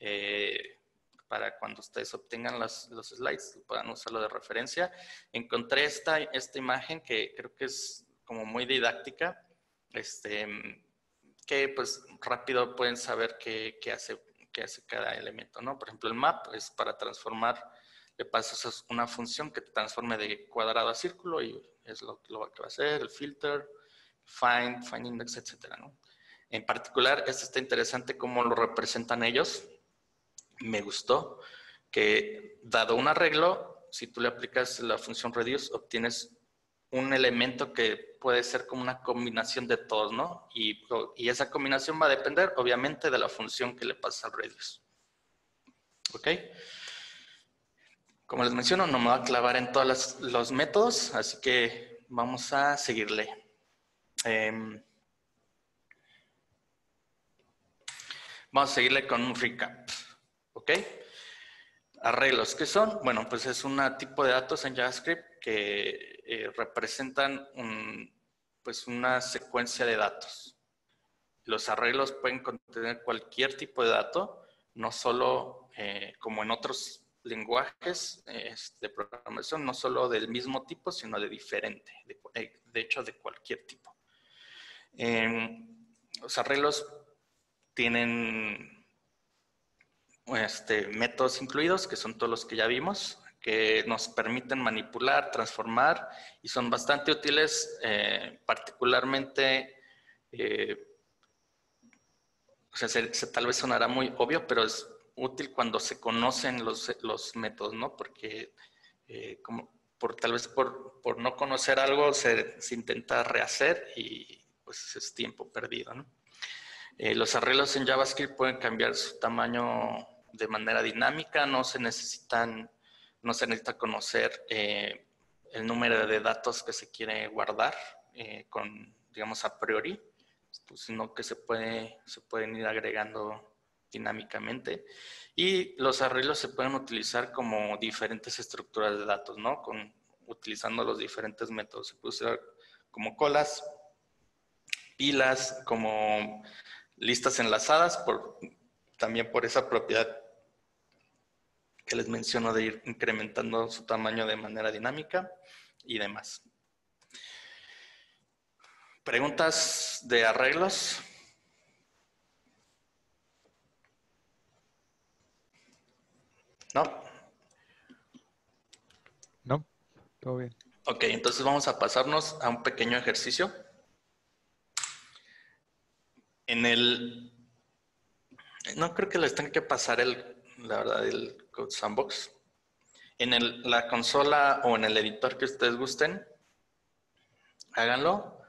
eh, para cuando ustedes obtengan los slides puedan usarlo de referencia. Encontré esta, esta imagen que creo que es como muy didáctica, este, que pues rápido pueden saber qué, qué hace, qué hace cada elemento, ¿no? Por ejemplo, el map es para transformar le pasas una función que te transforme de cuadrado a círculo y es lo, que va a hacer, el filter, find, find index, etc. En particular, esto está interesante cómo lo representan ellos. Me gustó que dado un arreglo, si tú le aplicas la función reduce, obtienes un elemento que puede ser como una combinación de todos, ¿no? Y, y esa combinación va a depender, obviamente, de la función que le pasas al reduce. ¿Ok? Como les menciono, no me voy a clavar en todos los, métodos, así que vamos a seguirle. Em, vamos a seguirle con un recap. ¿Ok? Arreglos, ¿qué son? Bueno, pues es un tipo de datos en JavaScript que eh, representan pues una secuencia de datos. Los arreglos pueden contener cualquier tipo de dato, no solo eh, como en otros lenguajes de programación, no solo del mismo tipo, sino de diferente, de, eh, hecho de cualquier tipo. los arreglos tienen este, métodos incluidos, que son todos los que ya vimos, que nos permiten manipular, transformar y son bastante útiles, eh, particularmente, eh, o sea, tal vez sonará muy obvio, pero es útil cuando se conocen los, los métodos, ¿no? Porque eh, como por, tal vez por, por no conocer algo se, se, intenta rehacer y pues es tiempo perdido, ¿no? los arreglos en JavaScript pueden cambiar su tamaño de manera dinámica, no se necesitan no se necesita conocer eh, el número de datos que se quiere guardar eh, con, digamos, a priori, sino que se, puede, se pueden ir agregando dinámicamente. Y los arreglos se pueden utilizar como diferentes estructuras de datos, ¿no? Utilizando los diferentes métodos. Se puede usar como colas, pilas, como listas enlazadas, también por esa propiedad que les menciono de ir incrementando su tamaño de manera dinámica y demás. ¿Preguntas de arreglos? ¿No? No, todo bien. Ok, entonces vamos a pasarnos a un pequeño ejercicio. En el... No creo que les tenga que pasar el, la verdad, el Code Sandbox. En la consola o en el editor que ustedes gusten, háganlo.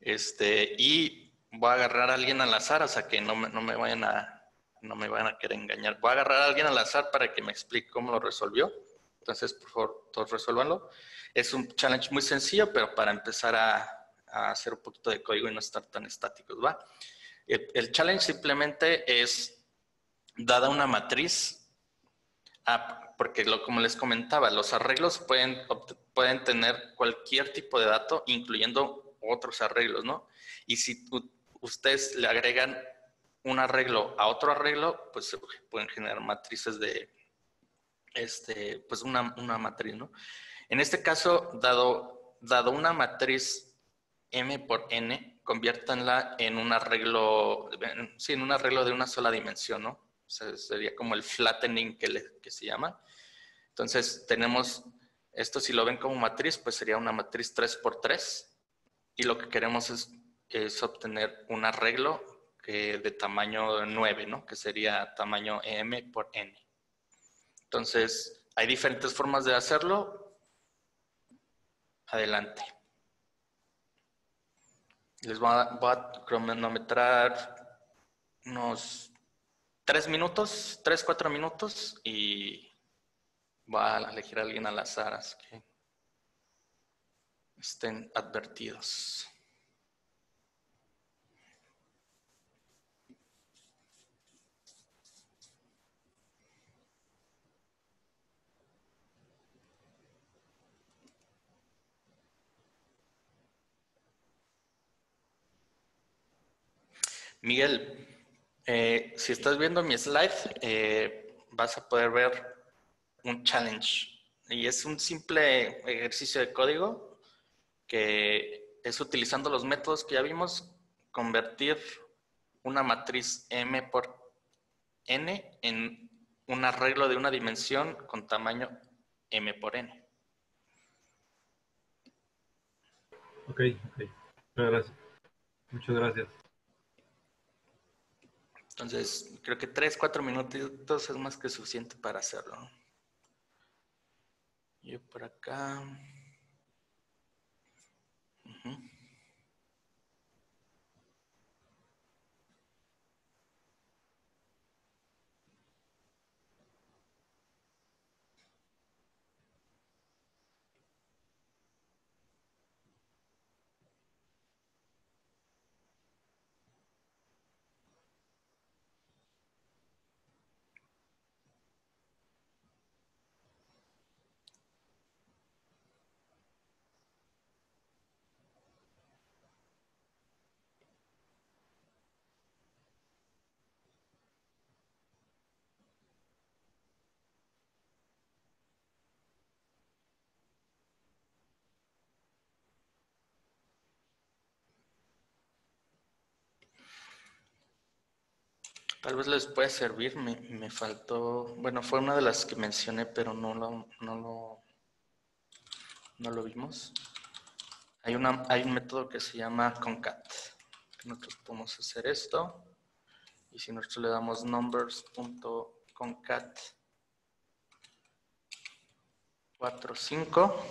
Este, y voy a agarrar a alguien al azar, o sea que no me, no me vayan a no me vayan a querer engañar. Voy a agarrar a alguien al azar para que me explique cómo lo resolvió. Entonces, por favor, todos resuélvanlo. Es un challenge muy sencillo, pero para empezar a, hacer un poquito de código y no estar tan estáticos, ¿va? el challenge simplemente es, dada una matriz, Ah, porque lo, como les comentaba, los arreglos pueden, pueden tener cualquier tipo de dato, incluyendo otros arreglos, ¿no? Y si ustedes le agregan un arreglo a otro arreglo, pues se pueden generar matrices de, este, pues una, una matriz, ¿no? En este caso, dado, dado una matriz m por n, conviértanla en un arreglo, sí, en un arreglo de una sola dimensión, ¿no? sería como el flattening que, que se llama. Entonces tenemos, esto si lo ven como matriz, pues sería una matriz 3 por 3 y lo que queremos es, es obtener un arreglo que de tamaño 9, ¿no? Que sería tamaño m por n. Entonces, hay diferentes formas de hacerlo. Adelante. Les voy a, voy cronometrar unos tres minutos, tres, cuatro minutos y va a elegir a alguien al azar, así que estén advertidos. Miguel, eh, si estás viendo mi slide, eh, vas a poder ver un challenge. Y es un simple ejercicio de código que es utilizando los métodos que ya vimos, convertir una matriz M por N en un arreglo de una dimensión con tamaño M por N. Ok. Muchas gracias. Muchas gracias. Entonces, creo que tres, cuatro minutitos es más que suficiente para hacerlo. Yo por acá. Tal vez les puede servir, me, faltó, bueno, fue una de las que mencioné, pero no lo, no lo, no lo vimos. Hay, una, hay un método que se llama concat. Nosotros podemos hacer esto. Y si nosotros le damos numbers.concat 45,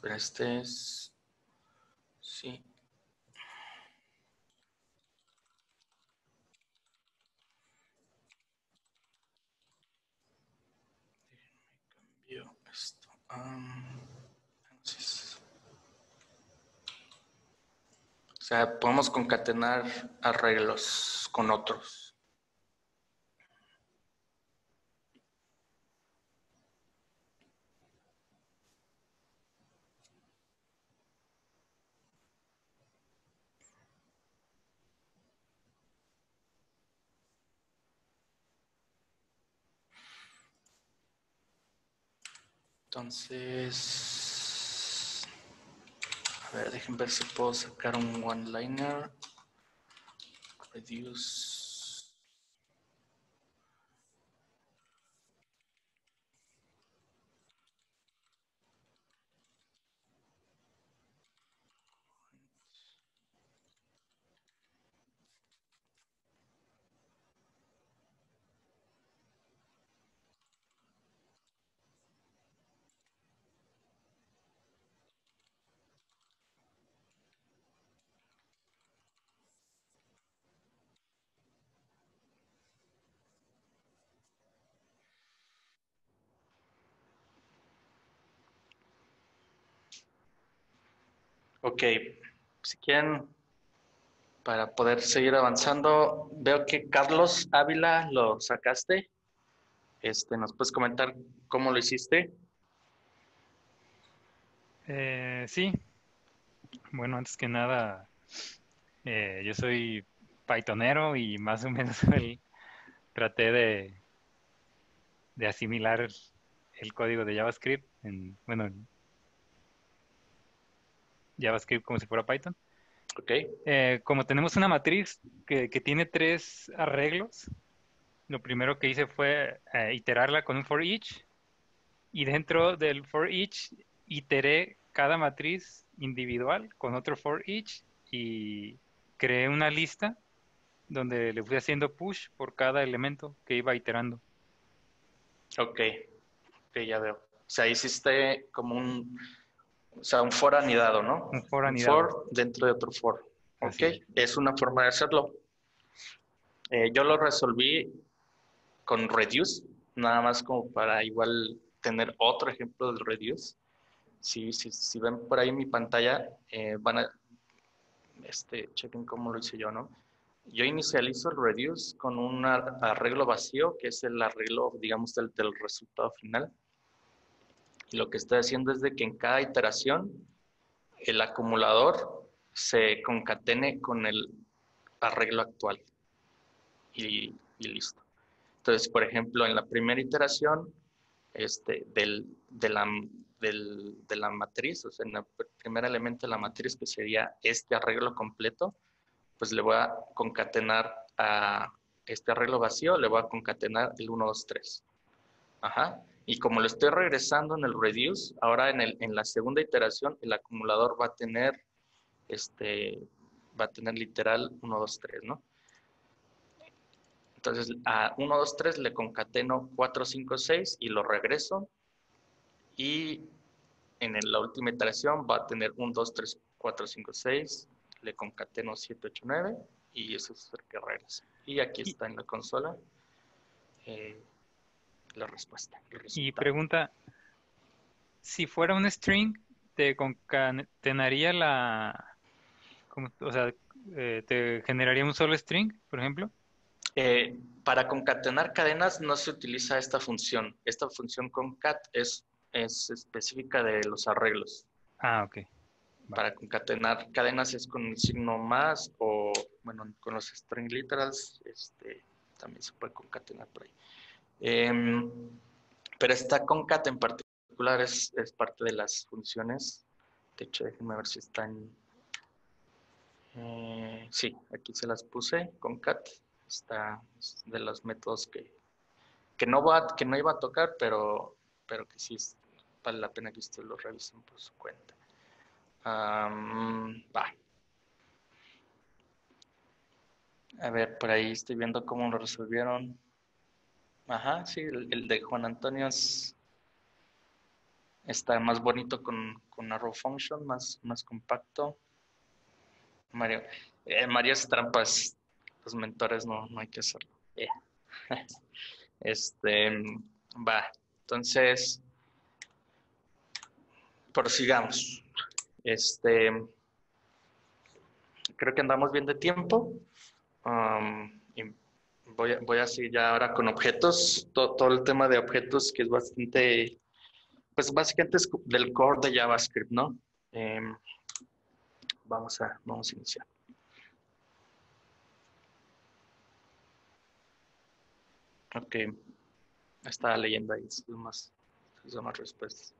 Pero este es... Sí. Déjenme cambio esto. o sea, podemos concatenar arreglos con otros. Entonces, a ver, déjenme ver si puedo sacar un one-liner. Reduce. Ok, si quieren, para poder seguir avanzando, veo que Carlos Ávila lo sacaste. Este, ¿Nos puedes comentar cómo lo hiciste? Eh, sí. Bueno, antes que nada, eh, yo soy Pythonero y más o menos traté de, de asimilar el código de JavaScript en, bueno, JavaScript como si fuera Python. Ok. Eh, como tenemos una matriz que, tiene tres arreglos, lo primero que hice fue eh, iterarla con un for each y dentro del for each iteré cada matriz individual con otro for each y creé una lista donde le fui haciendo push por cada elemento que iba iterando. Ok, ok, ya veo. O sea, hiciste como un, o sea, un for anidado, ¿no? Un for anidado. Un for dentro de otro for. Ok, es. una forma de hacerlo. Eh, yo lo resolví con reduce, nada más como para igual tener otro ejemplo del reduce. Si, si, si ven por ahí mi pantalla, eh, van a, este, chequen cómo lo hice yo, ¿no? Yo inicializo el reduce con un arreglo vacío, que es el arreglo, digamos, del, del resultado final. Y lo que estoy haciendo es de que en cada iteración el acumulador se concatene con el arreglo actual. Y, listo. Entonces, por ejemplo, en la primera iteración este, del, de, la, de la matriz, o sea, en el primer elemento de la matriz, que sería este arreglo completo, pues le voy a concatenar a este arreglo vacío, le voy a concatenar el 1, 2, 3. Ajá. Y como lo estoy regresando en el reduce, ahora en, el, en la segunda iteración el acumulador va a tener, este, va a tener literal 1, 2, 3, ¿no? Entonces a 1, 2, 3 le concateno 4, 5, 6 y lo regreso. Y en la última iteración va a tener 1, 2, 3, 4, 5, 6. Le concateno 7, 8, 9 y eso es el que regresa. Y aquí está en la consola. Eh, la respuesta. Y pregunta, si fuera un string, ¿te concatenaría la... o sea, eh, ¿te generaría un solo string, por ejemplo? Eh, para concatenar cadenas no se utiliza esta función. Esta función concat es, es específica de los arreglos. Ah, ok. Para concatenar cadenas es con el signo más o, bueno, con los string literals, este, también se puede concatenar por ahí. Em, Pero esta concat en particular es, es parte de las funciones. De hecho, déjenme ver si están... Eh, sí, aquí se las puse, concat. Está de los métodos que, que, no, va, que no iba a tocar, pero, pero que sí vale la pena que ustedes lo revisen por su cuenta. va. A ver, por ahí estoy viendo cómo lo resolvieron. Ajá, sí, el, de Juan Antonio está más bonito con, con arrow function, más, más compacto. Mario, eh, Mario es trampas, los mentores no, no hay que hacerlo. Este, va, entonces, prosigamos. Este, creo que andamos bien de tiempo. Um, voy, a, voy a seguir ya ahora con objetos, todo, el tema de objetos que es bastante, pues básicamente es del core de JavaScript, ¿no? Em, vamos, a, vamos a iniciar. Ok, estaba leyendo ahí, son más, más respuestas.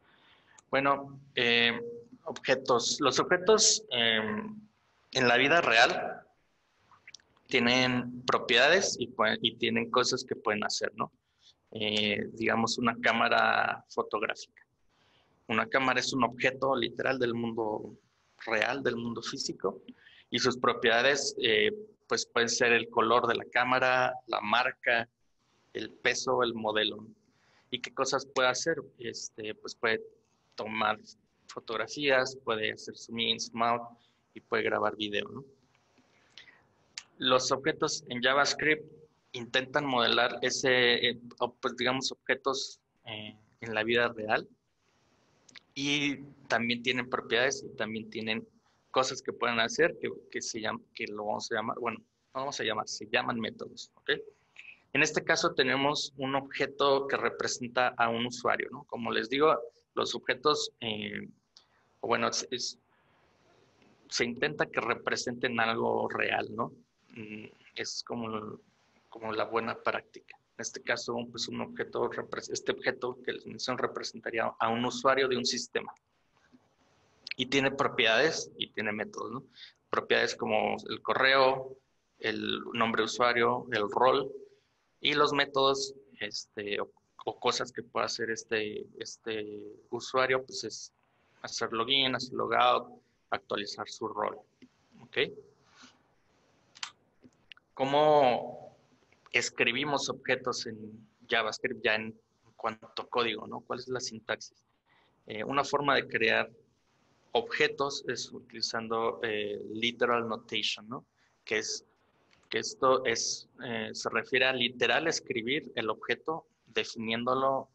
Bueno, em, objetos. Los objetos em, en la vida real tienen propiedades y, y tienen cosas que pueden hacer, ¿no? Eh, digamos, una cámara fotográfica. Una cámara es un objeto literal del mundo real, del mundo físico, y sus propiedades, eh, pues pueden ser el color de la cámara, la marca, el peso, el modelo. ¿Y qué cosas puede hacer? Este, pues puede tomar fotografías, puede hacer zoom in, zoom out y puede grabar video, ¿no? Los objetos en JavaScript intentan modelar ese, eh, pues digamos, objetos eh, en la vida real y también tienen propiedades y también tienen cosas que pueden hacer que, se llaman, que lo vamos a llamar, bueno, no vamos a llamar, se llaman métodos, ¿ok? En este caso tenemos un objeto que representa a un usuario, ¿no? Como les digo, los objetos, eh, bueno, se intenta que representen algo real, ¿no? Mm, es como, como la buena práctica. En este caso, pues un objeto, este objeto que les menciono representaría a un usuario de un sistema. Y tiene propiedades y tiene métodos, ¿no? Propiedades como el correo, el nombre de usuario, el rol y los métodos este, o, cosas que pueda hacer este, este usuario, pues es hacer login, hacer logout, actualizar su rol. ¿Ok? Cómo escribimos objetos en JavaScript ya en cuanto a código, ¿no? ¿Cuál es la sintaxis? Eh, una forma de crear objetos es utilizando eh, literal notation, ¿no? Que es que esto es, eh, se refiere a literal escribir el objeto definiéndolo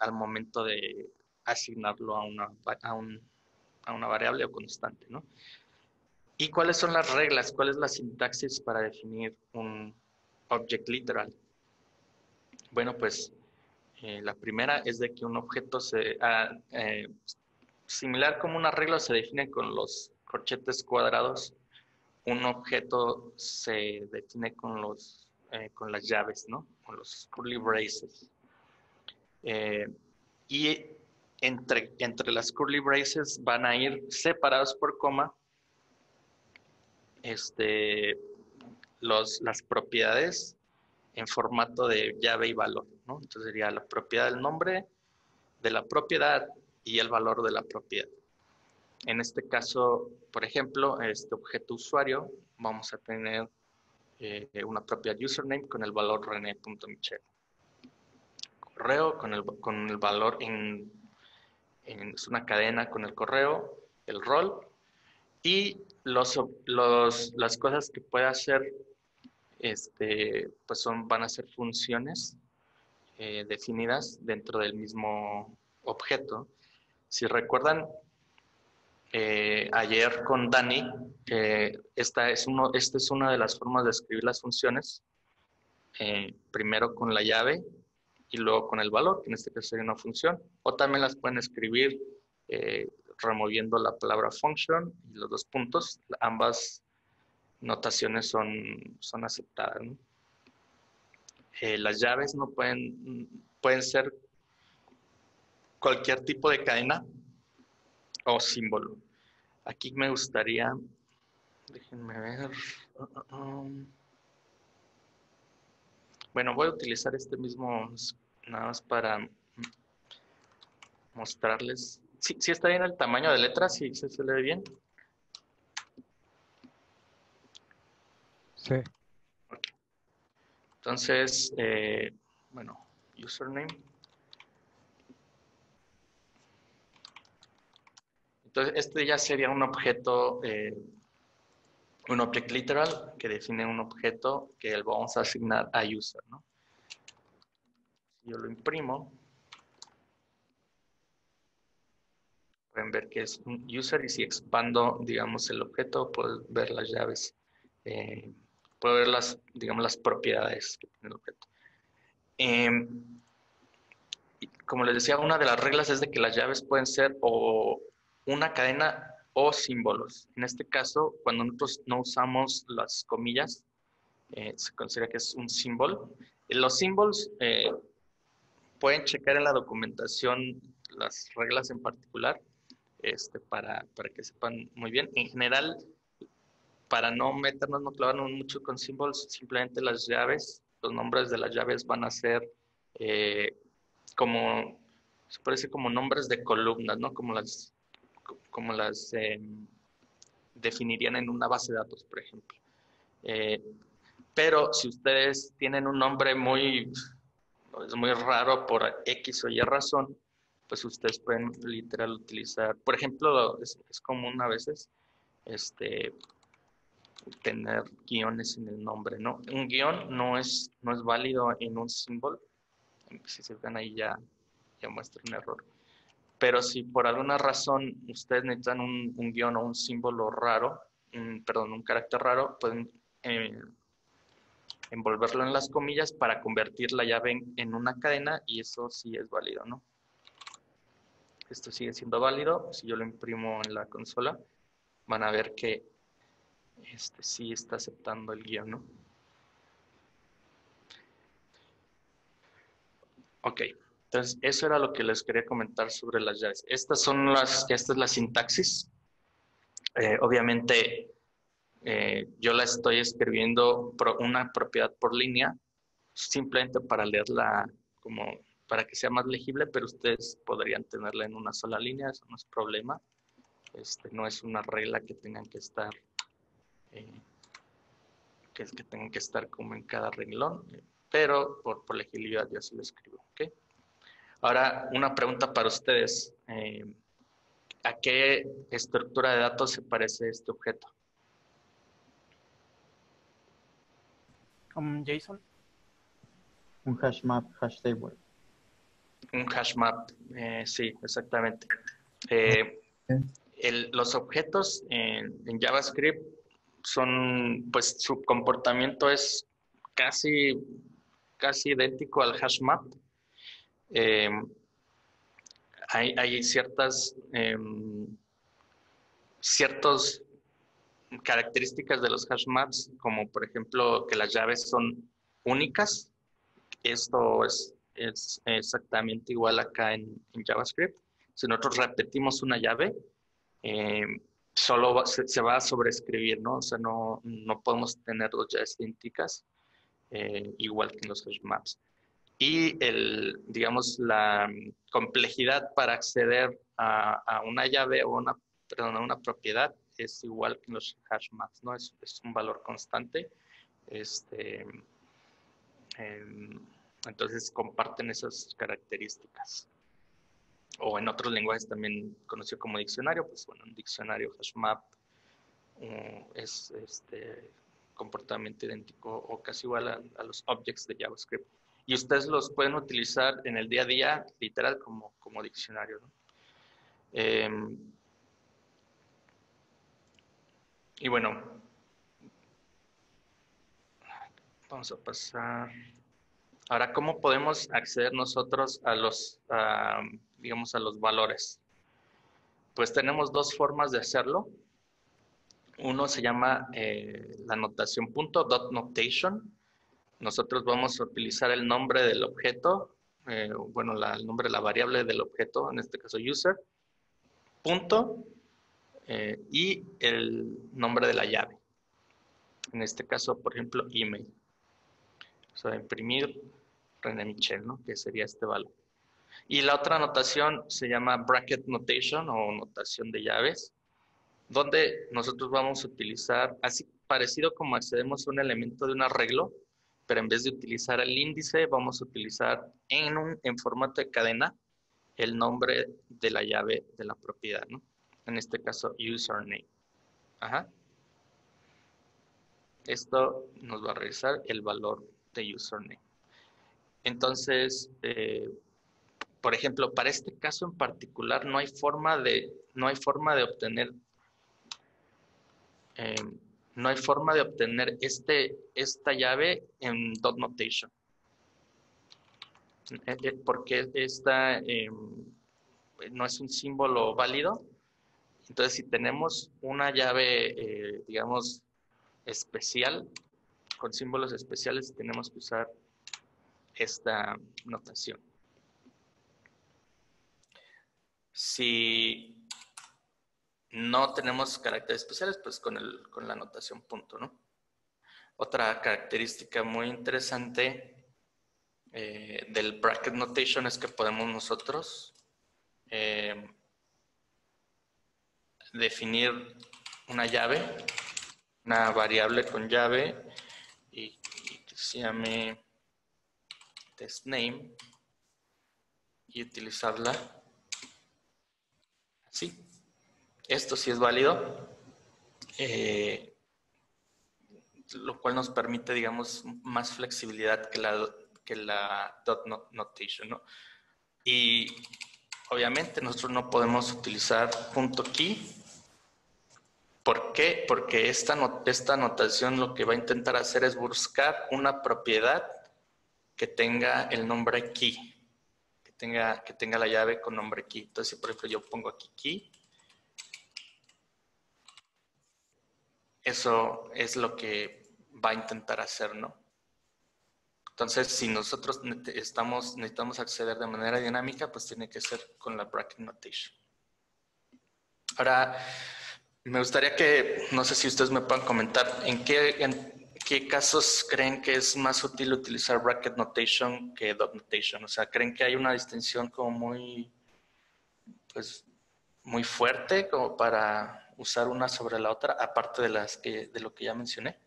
al momento de asignarlo a una, a, a una variable o constante, ¿no? ¿Y cuáles son las reglas? ¿Cuál es la sintaxis para definir un object literal? Bueno, pues eh, la primera es de que un objeto se, ah, eh, similar como una regla se define con los corchetes cuadrados, un objeto se define con los eh, con las llaves, ¿no? Con los curly braces. y entre, entre las curly braces van a ir separados por coma este, los, las propiedades en formato de llave y valor, ¿no? Entonces sería la propiedad del nombre de la propiedad y el valor de la propiedad. En este caso, por ejemplo, este objeto usuario, vamos a tener eh, una propiedad username con el valor rené.michel. Correo con el, con el valor en, en, es una cadena con el correo, el rol y los, los, las cosas que puede hacer, este, pues son, van a ser funciones eh, definidas dentro del mismo objeto. Si recuerdan, eh, ayer con Dani, esta, es uno, esta es una de las formas de escribir las funciones. Eh, primero con la llave y luego con el valor, que en este caso sería una función. O también las pueden escribir removiendo la palabra function y los dos puntos. Ambas notaciones son, son aceptadas. Eh, las llaves no pueden, pueden ser cualquier tipo de cadena o símbolo. Aquí me gustaría, déjenme ver. Bueno, voy a utilizar este mismo nada más para mostrarles. Sí, sí está bien el tamaño de letras, sí se, se ve bien. Sí. Entonces, eh, bueno, username. Entonces, este ya sería un objeto, eh, un object literal que define un objeto que vamos a asignar a user, ¿no? Si yo lo imprimo, pueden ver que es un user y si expando, digamos, el objeto, puedo ver las llaves, eh, puedo ver las, digamos, las propiedades que tiene el objeto. Em, como les decía, una de las reglas es de que las llaves pueden ser o una cadena o símbolos. En este caso, cuando nosotros no usamos las comillas, eh, se considera que es un símbolo. Los símbolos eh, pueden checar en la documentación las reglas en particular este, para, para que sepan muy bien. En general, para no meternos, no clavarnos mucho con símbolos, simplemente las llaves, los nombres de las llaves van a ser eh, como, parece como nombres de columnas, ¿no? Como las como las eh, definirían en una base de datos, por ejemplo. Eh, pero si ustedes tienen un nombre muy, es muy raro por X o Y razón, pues ustedes pueden literal utilizar, por ejemplo, es, común a veces este, tener guiones en el nombre, ¿no? Un guion no es, no es válido en un símbolo. Si se ven ahí ya, ya muestra un error. Pero si por alguna razón ustedes necesitan un, guion o un símbolo raro, perdón, un carácter raro, pueden eh, envolverlo en las comillas para convertir la llave en, una cadena y eso sí es válido, ¿no? Esto sigue siendo válido. Si yo lo imprimo en la consola, van a ver que este sí está aceptando el guion, ¿no? Ok. Entonces, eso era lo que les quería comentar sobre las llaves. Estas son las, esta es la sintaxis. Eh, obviamente, eh, yo la estoy escribiendo por una propiedad por línea, simplemente para leerla como para que sea más legible, pero ustedes podrían tenerla en una sola línea, eso no es problema. Este, no es una regla que tengan que estar, eh, que, que tengan que estar como en cada renglón, pero por, por legibilidad ya se lo escribo. ¿okay? Ahora, una pregunta para ustedes. Eh, ¿A qué estructura de datos se parece este objeto? Um, JSON. Un hash map, hash table. Un hash map, eh, sí, exactamente. Eh, los objetos en, JavaScript son, pues su comportamiento es casi, casi idéntico al hash map. Eh, hay, ciertas em, ciertas características de los hash maps, como por ejemplo que las llaves son únicas. Esto es, es exactamente igual acá en, JavaScript. Si nosotros repetimos una llave, em, solo se, va a sobreescribir, ¿no? O sea, no, no podemos tener dos llaves idénticas, eh, igual que en los hash maps y el, digamos, la complejidad para acceder a, una llave o una, perdón, a una propiedad es igual que en los hash maps, ¿no? Es, es un valor constante. Este, em, entonces comparten esas características. O en otros lenguajes también conocido como diccionario, pues bueno, un diccionario hashmap uh, es este comportamiento idéntico o casi igual a, los objects de JavaScript y ustedes los pueden utilizar en el día a día, literal, como, como diccionario. Em, y bueno, vamos a pasar. Ahora, ¿cómo podemos acceder nosotros a los, digamos, a los valores? Pues tenemos dos formas de hacerlo. Uno se llama eh, la notación punto, dot notation, nosotros vamos a utilizar el nombre del objeto eh, bueno, el nombre de la variable del objeto, en este caso user, punto, eh, y el nombre de la llave. En este caso, por ejemplo, email. O sea, imprimir René Michel, ¿no? Que sería este valor. Y la otra notación se llama bracket notation o notación de llaves, donde nosotros vamos a utilizar, así parecido como accedemos a un elemento de un arreglo, pero en vez de utilizar el índice, vamos a utilizar en, un, en formato de cadena el nombre de la llave de la propiedad, ¿no? En este caso, username. Ajá. Esto nos va a revisar el valor de username. Entonces, eh, por ejemplo, para este caso en particular no hay forma de, no hay forma de obtener, eh, no hay forma de obtener este, esta llave en dot notation. Eh, porque esta no es un símbolo válido. Entonces, si tenemos una llave, digamos, especial, con símbolos especiales, tenemos que usar esta notación. Si no tenemos caracteres especiales, pues con, el, con la notación punto, ¿no? Otra característica muy interesante eh, del bracket notation es que podemos nosotros eh, definir una llave, una variable con llave y que se llame test name y utilizarla así. Esto sí es válido, eh, lo cual nos permite, digamos, más flexibilidad que la, que la dot notation, ¿no? Y obviamente nosotros no podemos utilizar punto key. ¿Por qué? Porque esta, esta notación lo que va a intentar hacer es buscar una propiedad que tenga el nombre key, que tenga, que tenga la llave con nombre key. Entonces, por ejemplo, yo pongo aquí key, eso es lo que va a intentar hacer, ¿no? Entonces, si nosotros estamos, necesitamos acceder de manera dinámica, pues tiene que ser con la bracket notation. Ahora, me gustaría que, no sé si ustedes me puedan comentar, ¿en qué, qué casos creen que es más útil utilizar bracket notation que dot notation? O sea, ¿creen que hay una distinción como muy, pues, muy fuerte como para usar una sobre la otra, aparte de las que, de lo que ya mencioné?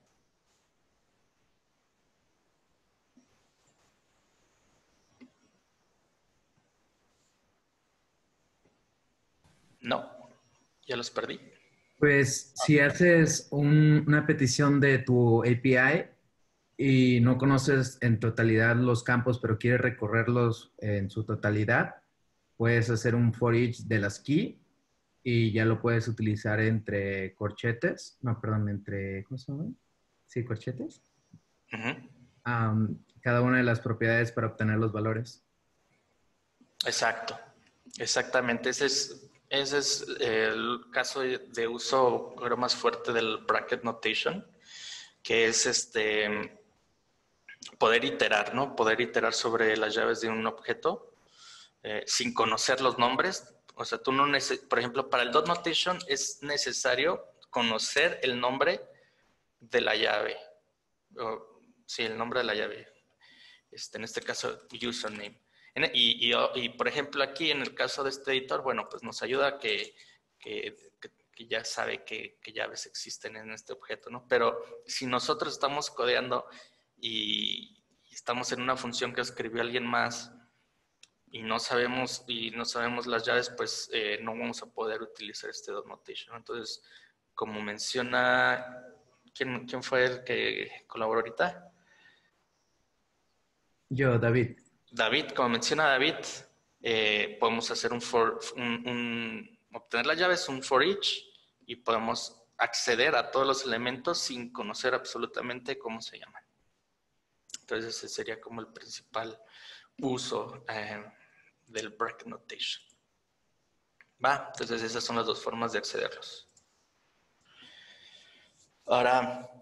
No, ya los perdí. Pues si haces una petición de tu API y no conoces en totalidad los campos, pero quieres recorrerlos en su totalidad, puedes hacer un for each de las key y ya lo puedes utilizar entre corchetes, no, perdón, entre, ¿cómo se llama? Sí, corchetes. cada una de las propiedades para obtener los valores. Exacto, exactamente. Ese es ese es el caso de uso más fuerte del bracket notation, que es este poder iterar, ¿no? Poder iterar sobre las llaves de un objeto eh, sin conocer los nombres. O sea, tú no por ejemplo, para el dot notation es necesario conocer el nombre de la llave. sí, el nombre de la llave. Este, en este caso, username. Y, y, por ejemplo, aquí en el caso de este editor, bueno, pues nos ayuda que, ya sabe que, llaves existen en este objeto, ¿no? Pero si nosotros estamos codeando y estamos en una función que escribió alguien más y no sabemos y no sabemos las llaves, pues eh, no vamos a poder utilizar este dot notation. Entonces, como menciona, ¿quién, ¿quién fue el que colaboró ahorita? Yo, David. David, como menciona David, eh, podemos hacer un for, obtener las llaves, un for each, y podemos acceder a todos los elementos sin conocer absolutamente cómo se llaman. Entonces ese sería como el principal uso eh, del break notation. Va, entonces esas son las dos formas de accederlos. Ahora,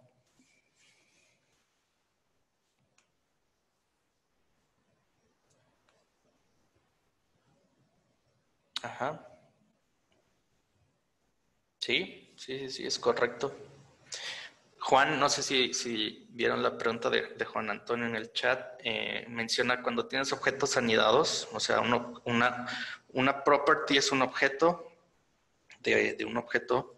Ajá. Sí, sí, sí, es correcto. Juan, no sé si, vieron la pregunta de, Juan Antonio en el chat, eh, menciona cuando tienes objetos anidados, o sea, una, una property es un objeto de, un objeto,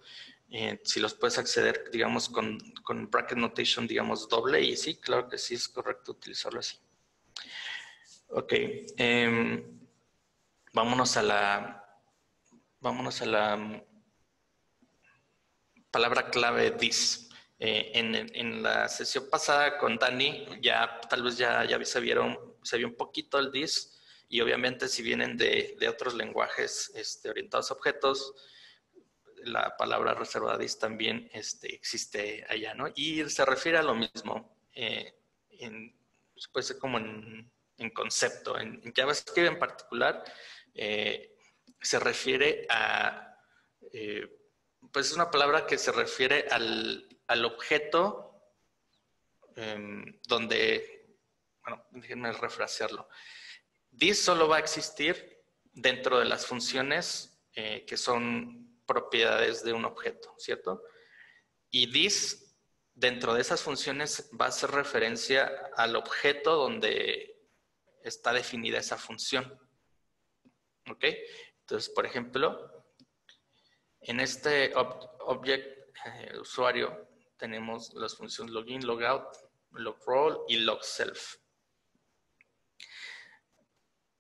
eh, si los puedes acceder, digamos, con, con, bracket notation, digamos, doble, y sí, claro que sí es correcto utilizarlo así. Ok, em, vámonos a la, vámonos a la palabra clave this. Eh, en, la sesión pasada con Dani, ya tal vez ya, ya se vieron, se vio un poquito el DIS y obviamente si vienen de, otros lenguajes este, orientados a objetos, la palabra reservada DIS también este, existe allá, ¿no? Y se refiere a lo mismo, eh, en, puede ser como en, concepto. En, JavaScript en particular, eh, se refiere a, pues es una palabra que se refiere al, al objeto em, donde, bueno, déjenme refrasearlo. This solo va a existir dentro de las funciones eh, que son propiedades de un objeto, ¿cierto? Y this, dentro de esas funciones, va a hacer referencia al objeto donde está definida esa función. ¿Ok? Entonces, por ejemplo, en este object eh, usuario tenemos las funciones login, logout, logrole y logself.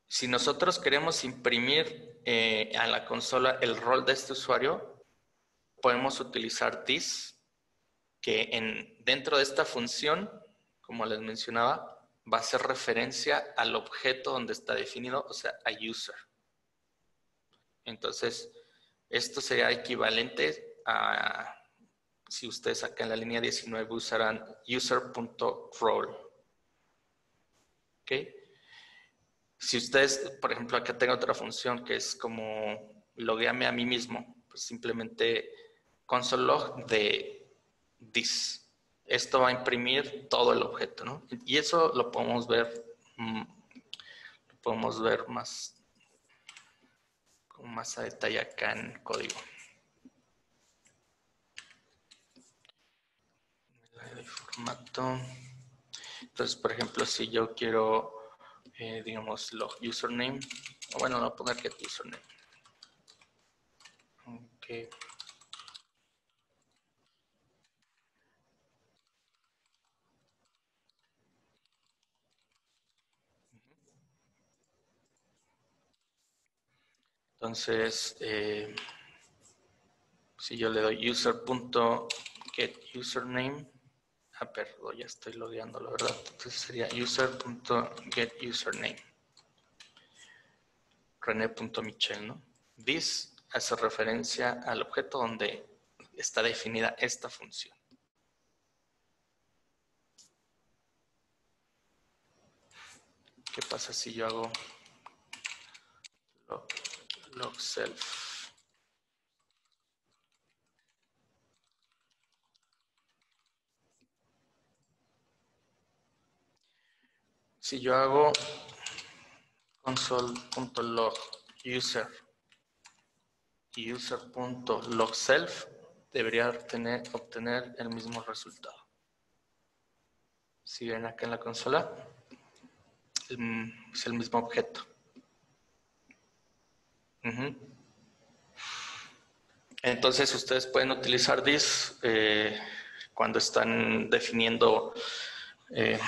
Si nosotros queremos imprimir eh, a la consola el rol de este usuario, podemos utilizar this, que en, dentro de esta función, como les mencionaba, va a hacer referencia al objeto donde está definido, o sea, a user. Entonces, esto sería equivalente a si ustedes acá en la línea 19 usarán user.role. ¿Ok? Si ustedes, por ejemplo, acá tengo otra función que es como logueame a mí mismo, pues simplemente console log de this. Esto va a imprimir todo el objeto, ¿no? Y eso lo podemos ver, mm, lo podemos ver más, con más a detalle acá en código. formato. Entonces, por ejemplo, si yo quiero, eh, digamos, log username, bueno, voy a poner get username. Ok. Entonces, eh, si yo le doy user.getUsername, Ah, perdón, ya estoy logueando, la verdad. Entonces sería user.getUsername. René.michel, ¿no? This hace referencia al objeto donde está definida esta función. ¿Qué pasa si yo hago log self? Si yo hago console.log user user.logself, debería obtener, obtener el mismo resultado. Si ven acá en la consola, es el mismo objeto. Entonces ustedes pueden utilizar this eh, cuando están definiendo eh,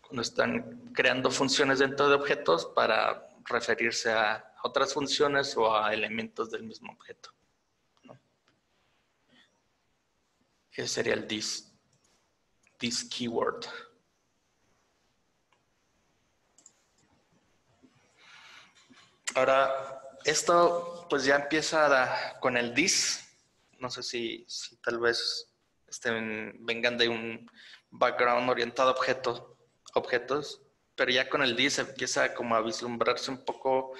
cuando están creando funciones dentro de objetos para referirse a otras funciones o a elementos del mismo objeto. Ese sería el this, this keyword. Ahora, esto pues ya empieza con el this. No sé si, tal vez estén, vengan de un background orientado a objetos objetos, pero ya con el DIS empieza como a vislumbrarse un poco,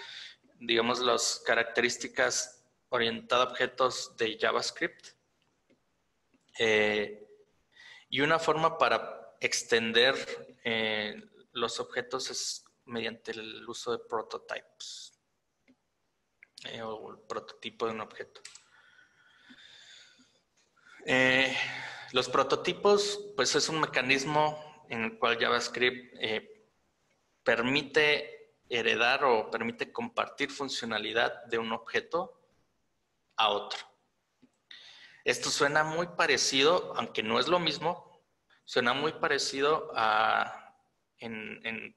digamos, las características orientadas a objetos de JavaScript. Eh, y una forma para extender eh, los objetos es mediante el uso de prototypes. O el prototipo de un objeto. Eh, los prototipos, pues es un mecanismo en el cual JavaScript eh, permite heredar o permite compartir funcionalidad de un objeto a otro. Esto suena muy parecido, aunque no es lo mismo, suena muy parecido a en,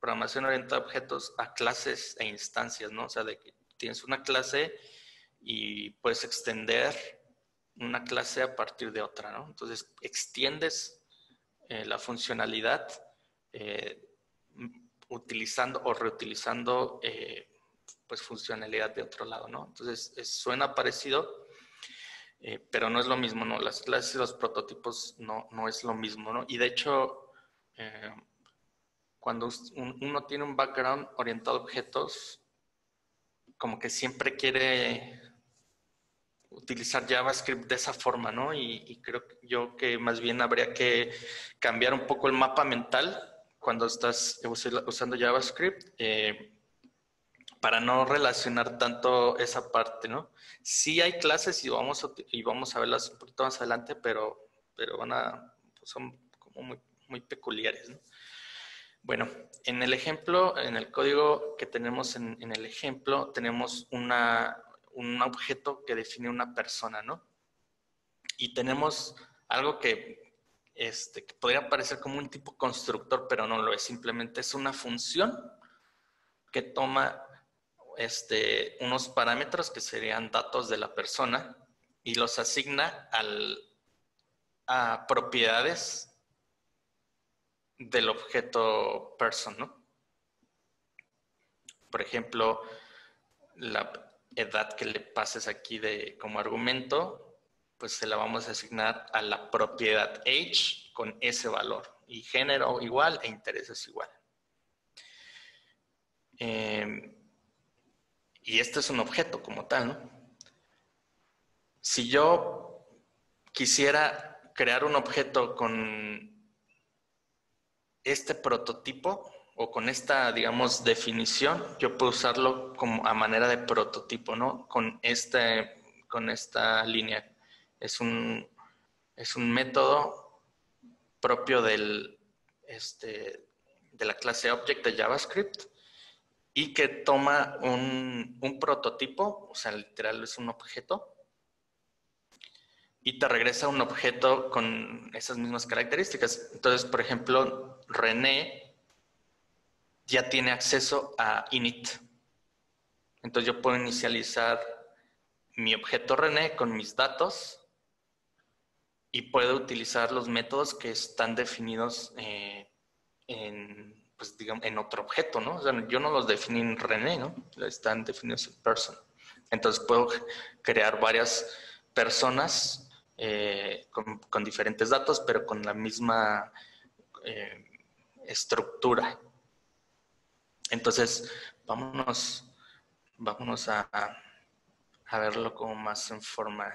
programación orientada a objetos a clases e instancias, ¿no? O sea, de que tienes una clase y puedes extender una clase a partir de otra, ¿no? Entonces, extiendes eh, la funcionalidad eh, utilizando o reutilizando eh, pues funcionalidad de otro lado, ¿no? Entonces, suena parecido, pero no es lo mismo, ¿no? Las clases y los prototipos no, no es lo mismo, ¿no? Y de hecho, cuando uno tiene un background orientado a objetos, como que siempre quiere utilizar JavaScript de esa forma, ¿no? Y, creo yo que más bien habría que cambiar un poco el mapa mental cuando estás usando JavaScript eh, para no relacionar tanto esa parte, ¿no? Sí hay clases y vamos a, y vamos a verlas un poquito más adelante, pero, pero van a, son como muy, muy peculiares, ¿no? Bueno, en el ejemplo, en el código que tenemos en, el ejemplo, tenemos un objeto que define una persona, ¿no? Y tenemos algo que, este, que podría parecer como un tipo constructor, pero no lo es, simplemente es una función que toma este, unos parámetros que serían datos de la persona y los asigna a propiedades del objeto person, ¿no? Por ejemplo, la edad que le pases aquí de, como argumento, pues se la vamos a asignar a la propiedad age con ese valor. Y género igual e intereses igual. Em, y este es un objeto como tal, ¿no? Si yo quisiera crear un objeto con este prototipo o con esta, digamos, definición, yo puedo usarlo como a manera de prototipo, ¿no? Con, este, con esta línea. Es un, es un método propio del, este, de la clase Object de JavaScript y que toma un, un prototipo, o sea, literal es un objeto, y te regresa un objeto con esas mismas características. Entonces, por ejemplo, René ya tiene acceso a init. Entonces yo puedo inicializar mi objeto René con mis datos y puedo utilizar los métodos que están definidos eh, en, pues, digamos, en otro objeto, ¿no? O sea, yo no los definí en René, ¿no? Están definidos en person. Entonces puedo crear varias personas eh, con, diferentes datos, pero con la misma eh, estructura. Entonces, vámonos, vámonos a, a, verlo como más en forma.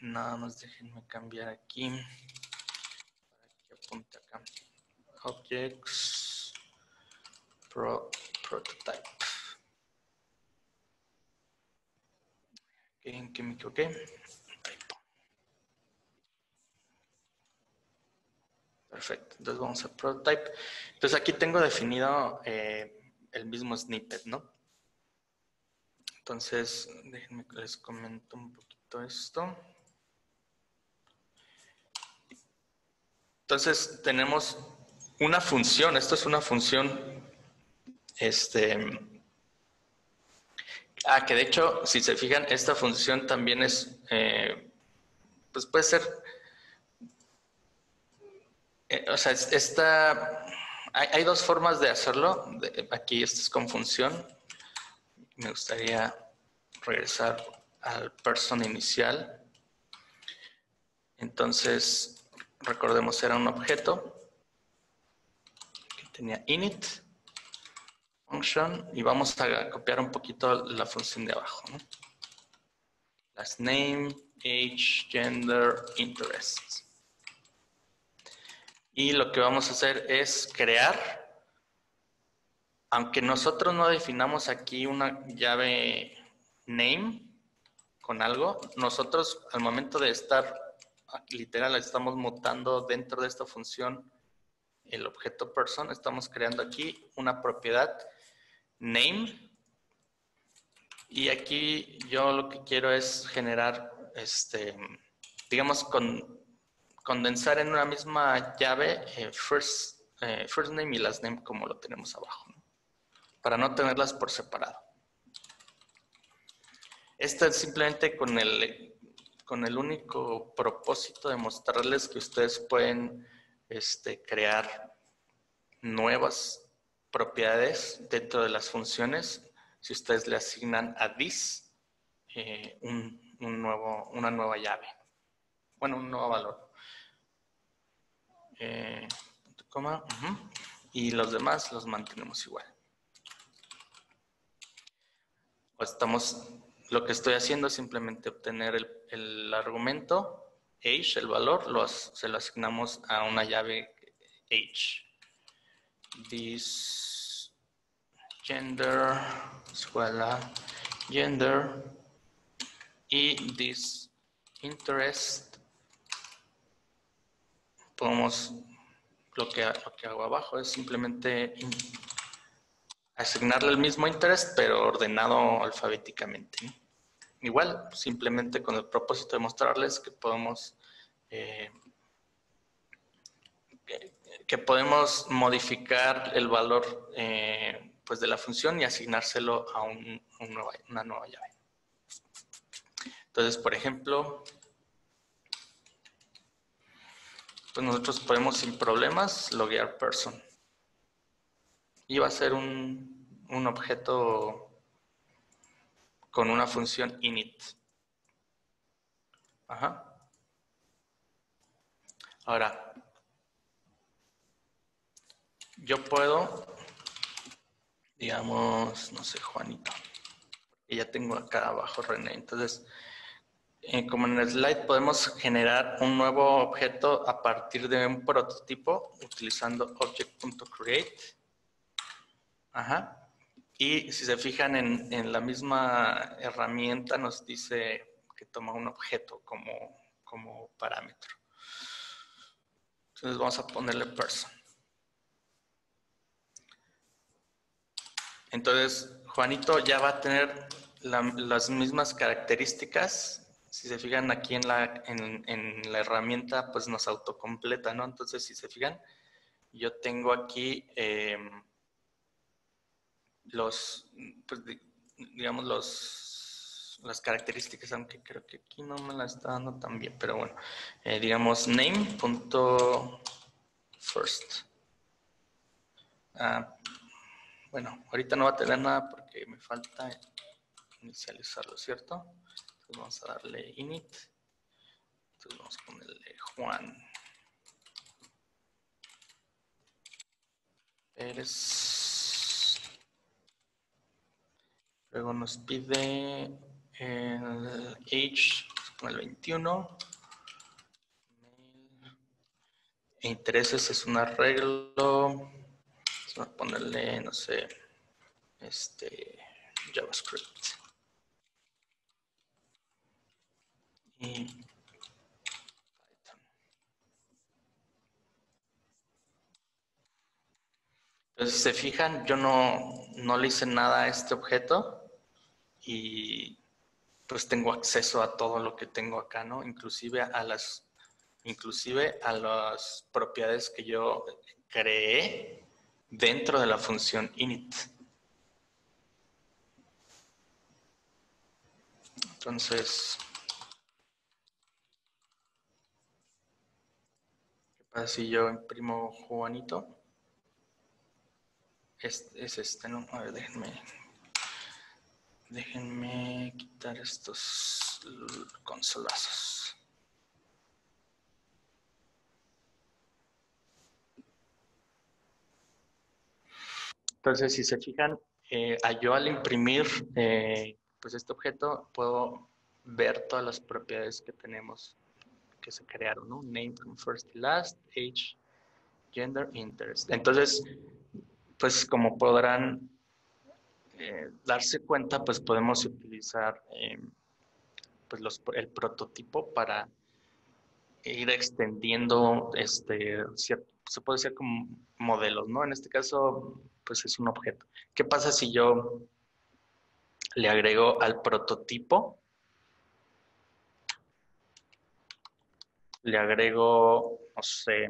Nada más déjenme cambiar aquí. Para que apunte acá. Objects, pro, prototype. ¿En qué me? Perfecto. Entonces vamos a prototype. Entonces aquí tengo definido eh, el mismo snippet, ¿no? Entonces, déjenme que les comento un poquito esto. Entonces tenemos una función, esto es una función, este, ah, que de hecho, si se fijan, esta función también es, eh, pues puede ser eh, o sea, esta, hay, dos formas de hacerlo. aquí esta es con función. Me gustaría regresar al person inicial. Entonces, recordemos, era un objeto que tenía init, function, y vamos a copiar un poquito la función de abajo. Last name, age, gender, interests. Y lo que vamos a hacer es crear, aunque nosotros no definamos aquí una llave name con algo, nosotros al momento de estar, literal, estamos mutando dentro de esta función el objeto person, estamos creando aquí una propiedad name. Y aquí yo lo que quiero es generar, este, digamos, con, condensar en una misma llave eh, first, eh, first name y last name como lo tenemos abajo, para no tenerlas por separado. Esto es simplemente con el, con el único propósito de mostrarles que ustedes pueden este, crear nuevas propiedades dentro de las funciones si ustedes le asignan a this eh, un, nuevo, una nueva llave. Bueno, un nuevo valor. Eh, y los demás los mantenemos igual. Estamos, lo que estoy haciendo es simplemente obtener el, el argumento age, el valor, los, se lo asignamos a una llave age. This gender, escuela, gender, y this interest, podemos, lo que, lo que hago abajo es simplemente asignarle el mismo interest, pero ordenado alfabéticamente. Igual, simplemente con el propósito de mostrarles que podemos eh, que podemos modificar el valor eh, pues de la función y asignárselo a una nueva llave. Entonces, por ejemplo, pues nosotros podemos sin problemas loguear person. Y va a ser un, un objeto con una función init. Ajá. Ahora, yo puedo, digamos, no sé, Juanito, y ya tengo acá abajo René. Entonces, eh, como en el slide, podemos generar un nuevo objeto a partir de un prototipo utilizando object.create. Ajá. Y si se fijan en, en, la misma herramienta, nos dice que toma un objeto como, como parámetro. Entonces vamos a ponerle person. Entonces, Juanito ya va a tener las mismas características. Si se fijan aquí en la, en, la herramienta, pues nos autocompleta, ¿no? Entonces, si se fijan, yo tengo aquí em, los, pues, digamos, los, las características, aunque creo que aquí no me la está dando tan bien, pero bueno, eh, digamos name.first. Ah, bueno, ahorita no va a tener nada porque me falta inicializarlo, ¿cierto? Entonces vamos a darle init. Entonces vamos a ponerle Juan. Pérez. Luego nos pide el age, con el 21. E intereses es un arreglo a ponerle, no sé, este, JavaScript. Y Python. Entonces, si se fijan, yo no, no le hice nada a este objeto y pues tengo acceso a todo lo que tengo acá, ¿no? Inclusive a las, inclusive a las propiedades que yo creé dentro de la función init. Entonces, ¿qué pasa si yo imprimo Juanito? Es, es este, ¿no? A ver, déjenme, déjenme quitar estos consolazos. Entonces, si se fijan, eh, yo al imprimir eh, pues este objeto puedo ver todas las propiedades que tenemos que se crearon, ¿no? Name from first last, age, gender, interest. Entonces, pues como podrán eh, darse cuenta, pues podemos utilizar eh, pues el prototipo para ir extendiendo, este, se puede decir como modelos, ¿no? En este caso, pues es un objeto. ¿Qué pasa si yo le agrego al prototipo? Le agrego, no sé,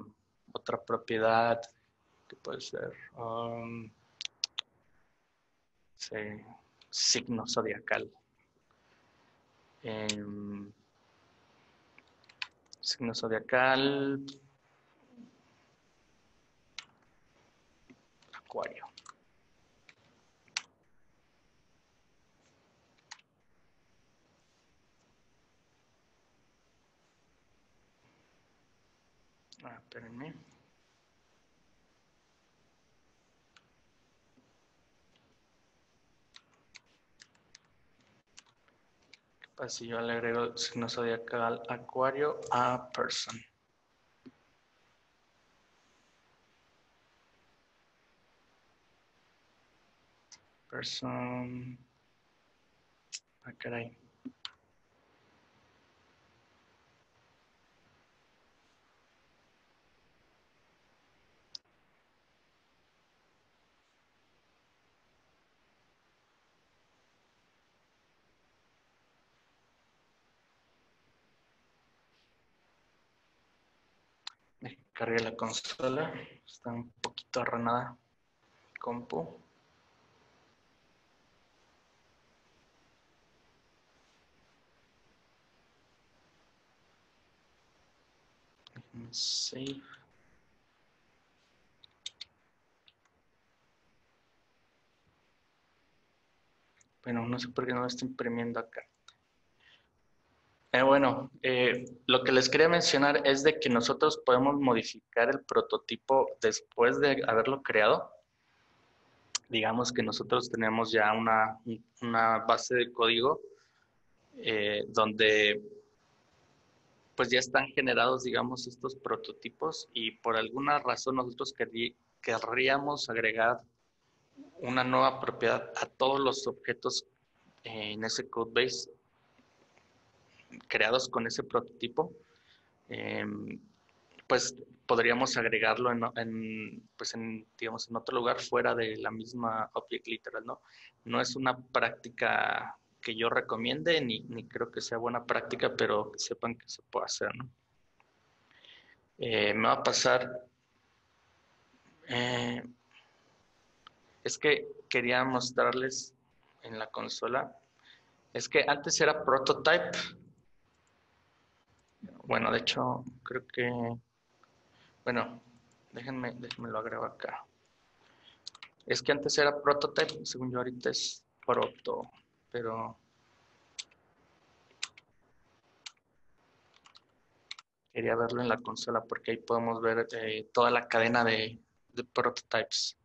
otra propiedad que puede ser um, signo zodiacal. Em, signo zodiacal. Acuario. Espérenme. Así yo le agrego signo zodiacal acuario a person. Person. Ah, caray. Cargué la consola. Está un poquito arranada. Compu. Save. Bueno, no sé por qué no está imprimiendo acá. Eh, bueno, eh, lo que les quería mencionar es de que nosotros podemos modificar el prototipo después de haberlo creado. Digamos que nosotros tenemos ya una, una base de código eh, donde pues ya están generados, digamos, estos prototipos y por alguna razón nosotros querríamos agregar una nueva propiedad a todos los objetos en ese codebase creados con ese prototipo, em, pues podríamos agregarlo en, pues en, digamos, en otro lugar fuera de la misma Object Literal, ¿no? No es una práctica que yo recomiende, ni, ni creo que sea buena práctica, pero sepan que se puede hacer, ¿no? Eh, me va a pasar... Eh, es que quería mostrarles en la consola. Es que antes era prototype, bueno, de hecho, creo que, bueno, déjenme, déjenme lo agrego acá. Es que antes era prototype, según yo ahorita es proto, pero quería verlo en la consola porque ahí podemos ver eh, toda la cadena de, de prototypes.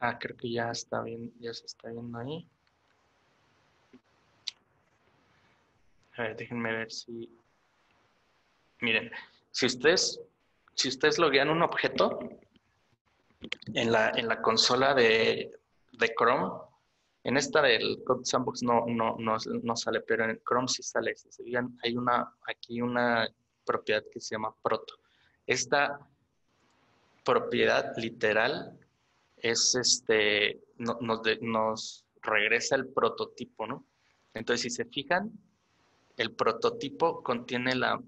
Ah, creo que ya está bien, ya se está viendo ahí. Ver, déjenme ver si... Miren, si ustedes, si ustedes loguean un objeto en la, en la consola de, Chrome, en esta del Code Sandbox no, no, no, sale, pero en Chrome sí sale. hay una, aquí una propiedad que se llama proto. Esta propiedad literal es este, nos, nos regresa el prototipo, ¿no? Entonces, si se fijan, el prototipo contiene la,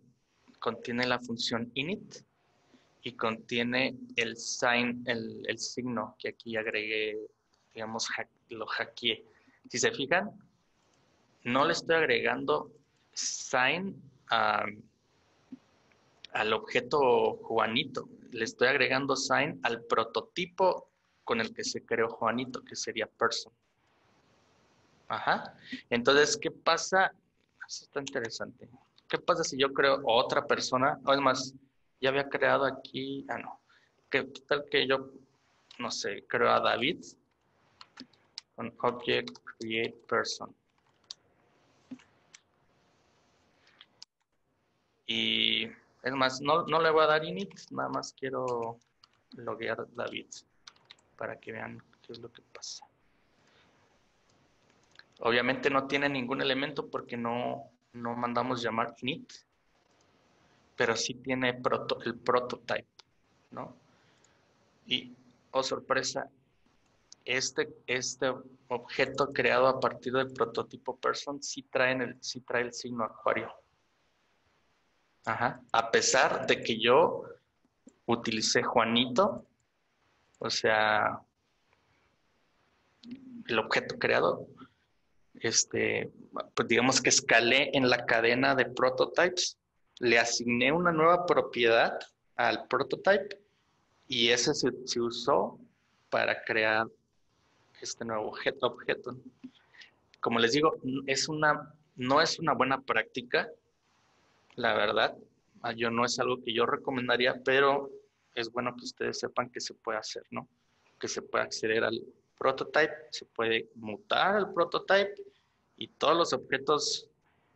contiene la función init y contiene el sign, el, signo que aquí agregué, digamos, lo hackeé. Si se fijan, no le estoy agregando sign al objeto Juanito, le estoy agregando sign al prototipo con el que se creó Juanito, que sería person. Ajá. Entonces, ¿qué pasa eso está interesante. ¿Qué pasa si yo creo otra persona? O es más, ya había creado aquí, ah, no. ¿Qué tal que yo, no sé, creo a David con object create person? Y es más, no, no le voy a dar init, nada más quiero loguear David. para que vean qué es lo que pasa. Obviamente no tiene ningún elemento porque no, no mandamos llamar init, pero sí tiene el prototype, ¿no? Y, oh sorpresa, este, este objeto creado a partir del prototipo person sí trae el, sí trae el signo acuario. Ajá. A pesar de que yo utilicé Juanito, o sea, el objeto creado, este, pues digamos que escalé en la cadena de prototypes, le asigné una nueva propiedad al prototype y ese se, se usó para crear este nuevo objeto, objeto. Como les digo, es una, no es una buena práctica, la verdad. Ah, yo no es algo que yo recomendaría, pero es bueno que ustedes sepan que se puede hacer, ¿no? Que se puede acceder al prototype, se puede mutar al prototype y todos los objetos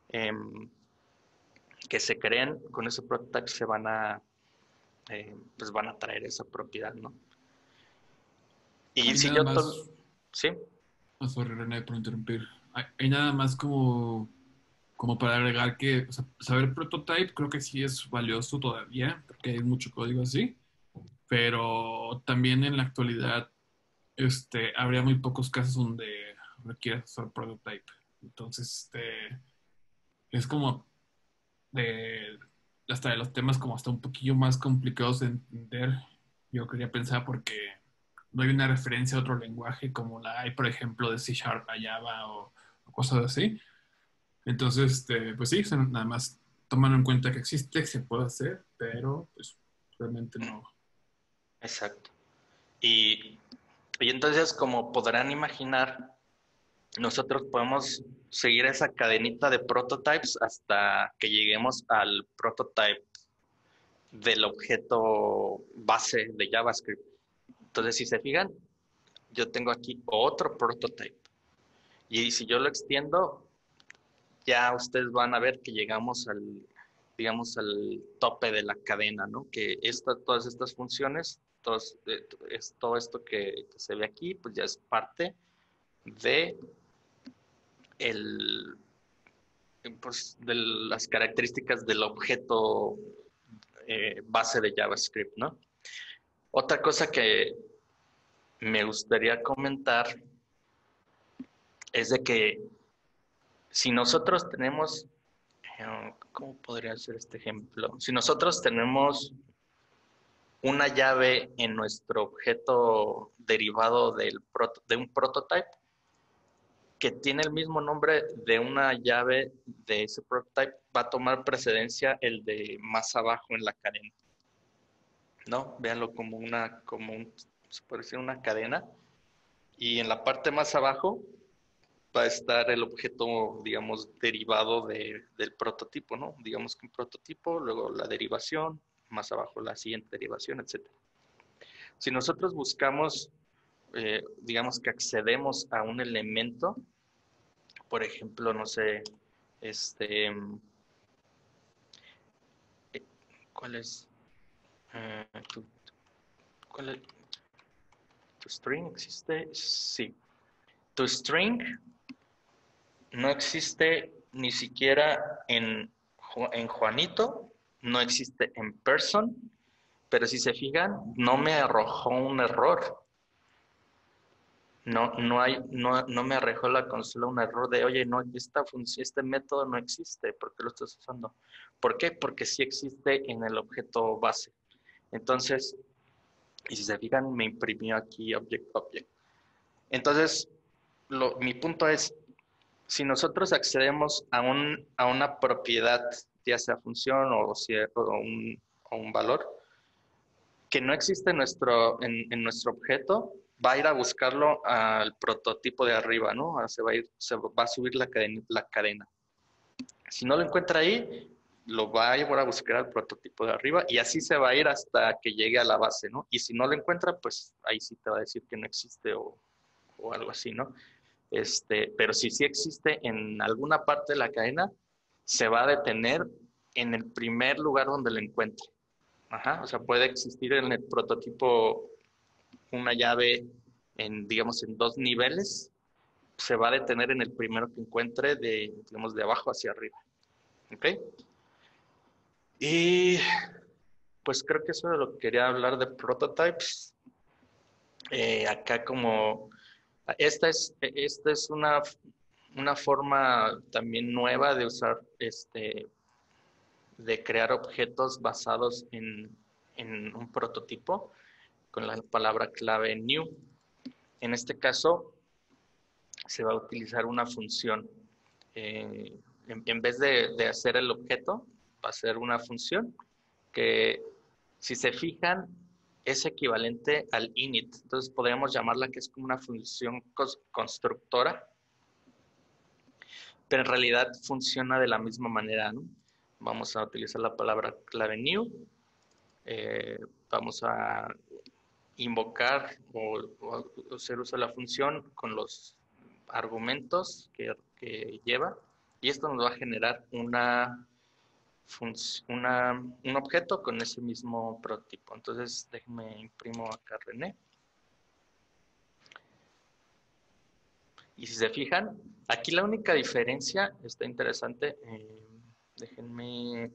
em, que se creen con ese prototype se van a, eh, pues van a traer esa propiedad, ¿no? Y si yo... Sí. Oh, sorry, René, por interrumpir. Hay, nada más como, como para agregar que saber prototype creo que sí es valioso todavía, porque hay mucho código así, pero también en la actualidad este, habría muy pocos casos donde requieras usar prototype. Entonces, este, es como de, hasta de los temas como hasta un poquillo más complicados de entender, yo quería pensar porque no hay una referencia a otro lenguaje como la hay, por ejemplo, de C Sharp a Java o, cosas así. Entonces, este, pues sí, nada más tomando en cuenta que existe, que se puede hacer, pero pues realmente no. Exacto. Y, y entonces, como podrán imaginar, nosotros podemos seguir esa cadenita de prototypes hasta que lleguemos al prototype del objeto base de JavaScript. Entonces, si se fijan, yo tengo aquí otro prototype. Y si yo lo extiendo, ya ustedes van a ver que llegamos al, digamos, al tope de la cadena, ¿no? Que esta, todas estas funciones, eh, todo esto que, se ve aquí, pues ya es parte de el, pues, de las características del objeto eh, base de JavaScript, ¿no? Otra cosa que me gustaría comentar es de que si nosotros tenemos, eh, ¿cómo podría ser este ejemplo? Si nosotros tenemos una llave en nuestro objeto derivado del de un prototype que tiene el mismo nombre de una llave de ese prototype, va a tomar precedencia el de más abajo en la cadena. ¿no? Véanlo como una, como un, se puede decir una cadena. Y en la parte más abajo va a estar el objeto, digamos, derivado del prototipo, ¿no? Digamos que un prototipo, luego la derivación, más abajo la siguiente derivación, etc. Si nosotros buscamos, eh, digamos que accedemos a un elemento, por ejemplo, no sé, este, eh, ¿cuál es? Eh, tu, ¿cuál ¿Tu string existe? Sí. Tu string no existe ni siquiera en, en Juanito, no existe en person, pero si se fijan, no me arrojó un error. No, no, hay, no, no me arrojó la consola un error de, oye, no, esta función, este método no existe, ¿por qué lo estás usando? ¿Por qué? Porque sí existe en el objeto base. Entonces, y si se fijan, me imprimió aquí object, object. Entonces, mi punto es, si nosotros accedemos a, un, a una propiedad, ya sea función o, o, un, o un valor, que no existe en nuestro, en, nuestro objeto, va a ir a buscarlo al prototipo de arriba, ¿no? Se va a, ir, se va a subir la cadena. Si no lo encuentra ahí, lo va a llevar a buscar al prototipo de arriba y así se va a ir hasta que llegue a la base, ¿no? Y si no lo encuentra, pues ahí sí te va a decir que no existe o, algo así, ¿no? Este, pero si sí existe en alguna parte de la cadena, se va a detener en el primer lugar donde lo encuentre. Ajá, o sea, puede existir en el prototipo una llave en, digamos, en dos niveles, se va a detener en el primero que encuentre de, digamos, de abajo hacia arriba. ¿Ok? Y pues creo que eso es lo que quería hablar de prototypes. Eh, acá como, esta es, esta es una, una forma también nueva de usar, este, de crear objetos basados en, en un prototipo con la palabra clave new. En este caso, se va a utilizar una función. Eh, en, vez de, de, hacer el objeto, va a ser una función que, si se fijan, es equivalente al init. Entonces, podríamos llamarla que es como una función constructora, pero en realidad funciona de la misma manera. Vamos a utilizar la palabra clave new. Eh, vamos a invocar o, hacer uso de la función con los argumentos que, lleva y esto nos va a generar una, una, un objeto con ese mismo prototipo. Entonces, déjenme imprimo acá René. Y si se fijan, aquí la única diferencia está interesante. Eh, déjenme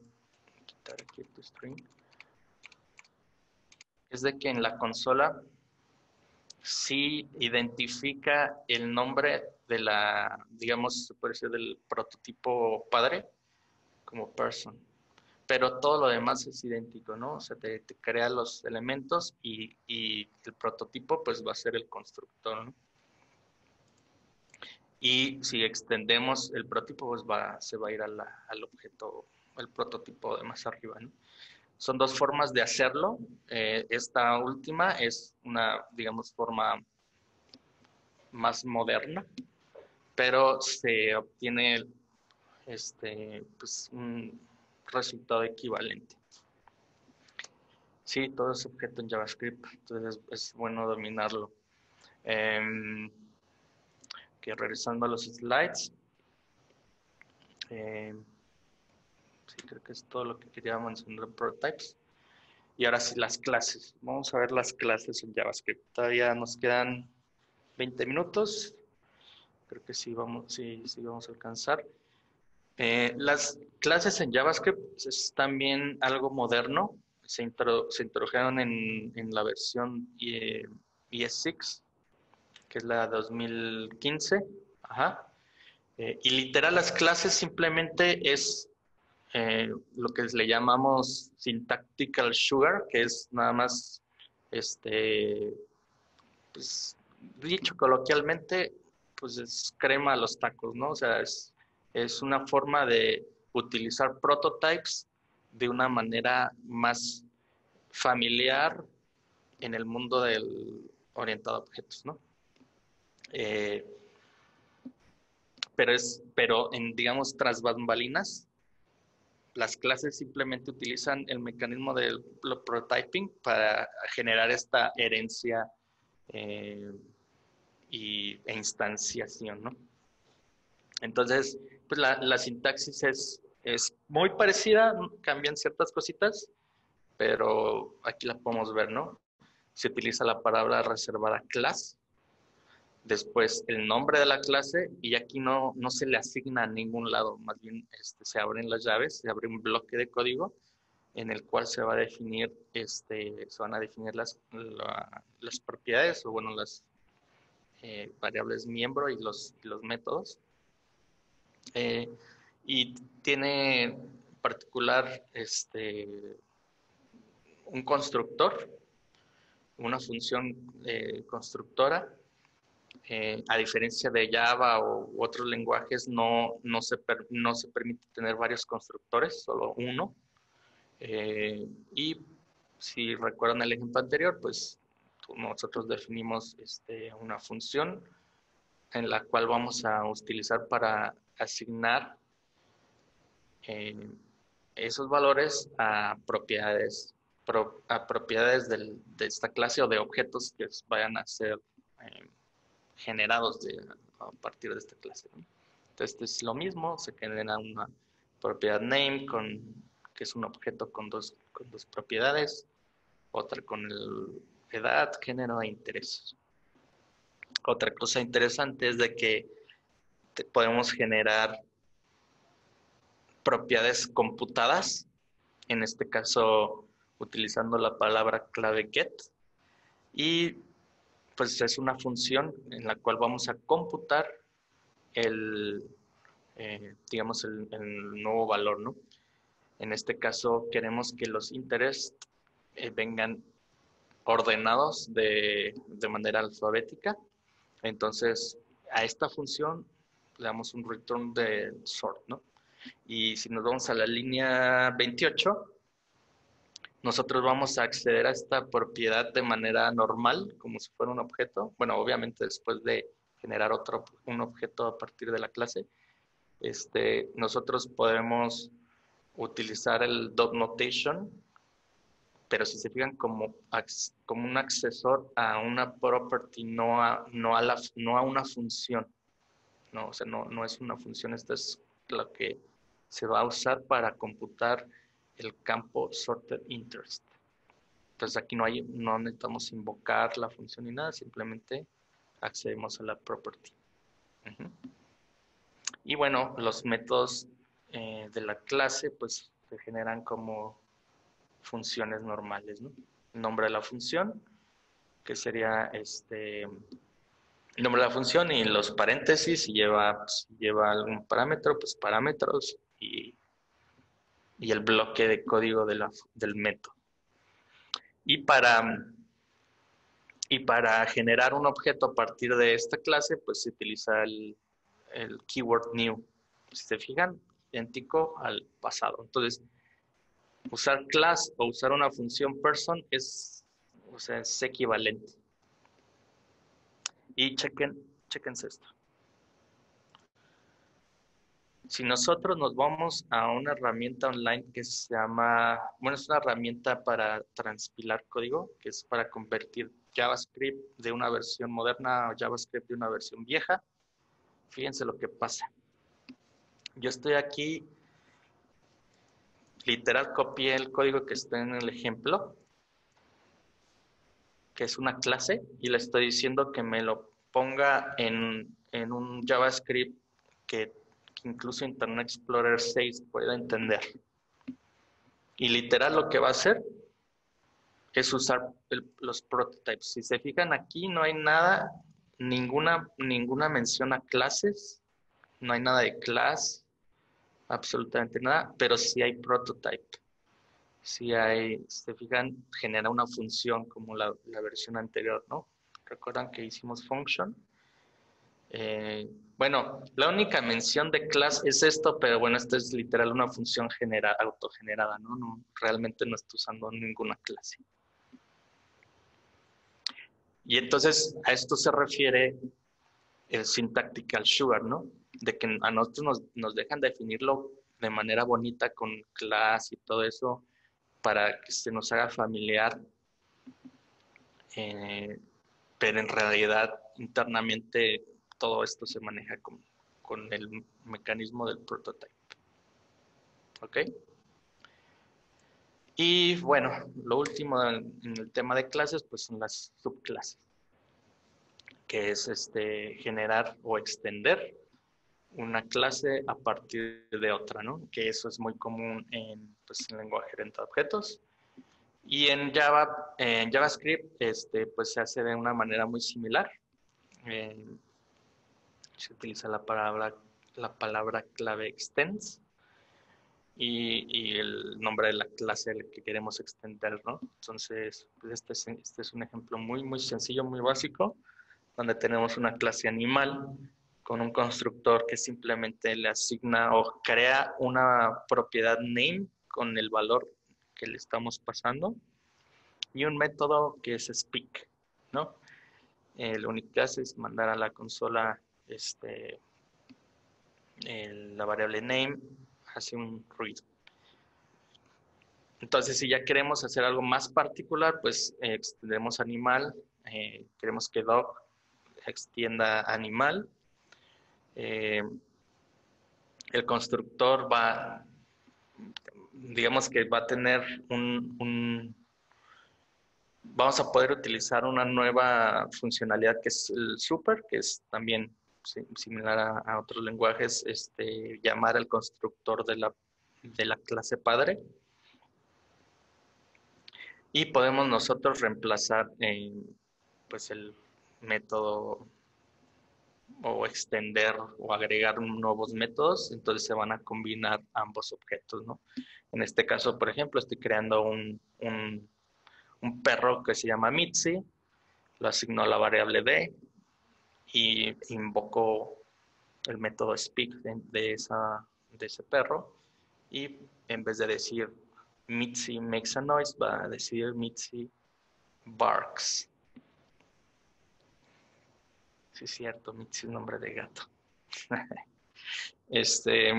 quitar aquí el string es de que en la consola sí identifica el nombre de la, digamos, se puede decir, del prototipo padre como person. Pero todo lo demás es idéntico, ¿no? O sea, te, crea los elementos y, el prototipo pues va a ser el constructor, ¿no? Y si extendemos el prototipo, pues va, se va a ir al objeto, el prototipo de más arriba, ¿no? Son dos formas de hacerlo. Eh, esta última es una, digamos, forma más moderna, pero se obtiene este, pues, un resultado equivalente. Sí, todo es objeto en JavaScript, entonces es, bueno dominarlo. Eh, regresando a los slides. Eh, creo que es todo lo que quería mencionar de prototypes. Y ahora sí, las clases. Vamos a ver las clases en JavaScript. Todavía nos quedan 20 minutos. Creo que sí vamos, sí, sí vamos a alcanzar. Eh, las clases en JavaScript es también algo moderno. Se, introdujeron en, en, la versión ES6, que es la 2015. Ajá. Eh, y literal, las clases simplemente es eh, lo que le llamamos syntactical sugar, que es nada más, este, pues, dicho coloquialmente, pues es crema a los tacos, ¿no? O sea, es, es una forma de utilizar prototypes de una manera más familiar en el mundo del orientado a objetos, ¿no? Eh, pero es, pero en, digamos, tras bambalinas, las clases simplemente utilizan el mecanismo del prototyping para generar esta herencia eh, y, e instanciación, ¿no? Entonces, pues la, sintaxis es, es muy parecida, cambian ciertas cositas, pero aquí la podemos ver, ¿no? Se utiliza la palabra reservada class después el nombre de la clase y aquí no, no se le asigna a ningún lado, más bien este, se abren las llaves, se abre un bloque de código en el cual se va a definir, este, se van a definir las, las propiedades o bueno, las eh, variables miembro y los, los métodos. Eh, y tiene particular este, un constructor, una función eh, constructora eh, a diferencia de Java u otros lenguajes, no, no, se no se permite tener varios constructores, solo uno. Eh, y si recuerdan el ejemplo anterior, pues nosotros definimos este, una función en la cual vamos a utilizar para asignar eh, esos valores a propiedades, a propiedades de esta clase o de objetos que vayan a ser generados a partir de esta clase. Entonces, este es lo mismo, se genera una propiedad name, con, que es un objeto con dos, con dos propiedades, otra con el edad, género e interés. Otra cosa interesante es de que podemos generar propiedades computadas, en este caso utilizando la palabra clave get, y pues es una función en la cual vamos a computar el, eh, digamos, el, nuevo valor, ¿no? En este caso queremos que los intereses eh, vengan ordenados de, de manera alfabética. Entonces, a esta función le damos un return de sort, ¿no? Y si nos vamos a la línea 28, nosotros vamos a acceder a esta propiedad de manera normal, como si fuera un objeto. Bueno, obviamente después de generar otro, un objeto a partir de la clase, este, nosotros podemos utilizar el dot notation, pero si se fijan como, como un accesor a una property, no a, no a, la, no a una función. No, o sea, no, no es una función, esta es lo que se va a usar para computar el campo sorted interest. Entonces aquí no, hay, no necesitamos invocar la función ni nada, simplemente accedemos a la property. Y bueno, los métodos eh, de la clase pues se generan como funciones normales, ¿no? Nombre de la función, que sería este nombre de la función y los paréntesis, si lleva, lleva algún parámetro, pues parámetros y, y el bloque de código de del método. Y para, y para generar un objeto a partir de esta clase, pues se utiliza el, el keyword new. Si se fijan, idéntico al pasado. Entonces, usar class o usar una función person es, o sea, es equivalente. Y chequen, chequense esto. Si nosotros nos vamos a una herramienta online que se llama, bueno, es una herramienta para transpilar código, que es para convertir JavaScript de una versión moderna a JavaScript de una versión vieja. Fíjense lo que pasa. Yo estoy aquí, literal copié el código que está en el ejemplo que es una clase, y le estoy diciendo que me lo ponga en, un JavaScript que, incluso Internet Explorer 6 pueda entender. Y literal lo que va a hacer es usar los prototypes. Si se fijan aquí no hay nada, ninguna, ninguna mención a clases, no hay nada de class, absolutamente nada, pero sí hay prototype si hay, se fijan, genera una función como la, versión anterior, ¿no? ¿Recuerdan que hicimos function? Eh, bueno, la única mención de class es esto, pero bueno, esto es literal una función genera, autogenerada, ¿no? ¿no? Realmente no estoy usando ninguna clase. Y entonces a esto se refiere el syntactical sugar, ¿no? De que a nosotros nos, nos dejan definirlo de manera bonita con class y todo eso, para que se nos haga familiar, eh, pero en realidad internamente todo esto se maneja con, con el mecanismo del prototype. ¿Ok? Y bueno, lo último en el tema de clases, pues son las subclases, que es este, generar o extender una clase a partir de otra, ¿no? Que eso es muy común en, pues, en lenguaje orientado objetos. Y en Java, en JavaScript, este, pues se hace de una manera muy similar. Se utiliza la palabra, la palabra clave extends y, y, el nombre de la clase que queremos extender, ¿no? Entonces, pues este, es, este es un ejemplo muy, muy sencillo, muy básico, donde tenemos una clase animal con un constructor que simplemente le asigna o crea una propiedad name con el valor que le estamos pasando y un método que es speak, ¿no? Eh, lo único que hace es mandar a la consola este, la variable name hace un ruido. Entonces, si ya queremos hacer algo más particular, pues eh, extendemos animal, eh, queremos que dog extienda animal eh, el constructor va, digamos que va a tener un, vamos a poder utilizar una nueva funcionalidad que es el super, que es también similar a, otros lenguajes, este, llamar al constructor de la, de la clase padre. Y podemos nosotros reemplazar pues el método o extender o agregar nuevos métodos, entonces se van a combinar ambos objetos, ¿no? En este caso, por ejemplo, estoy creando un, un, un perro que se llama Mitzi, lo asigno a la variable d y invoco el método speak de, esa, de ese perro y en vez de decir Mitzi makes a noise, va a decir Mitzi barks. Sí, es cierto, Mitzi es nombre de gato. este,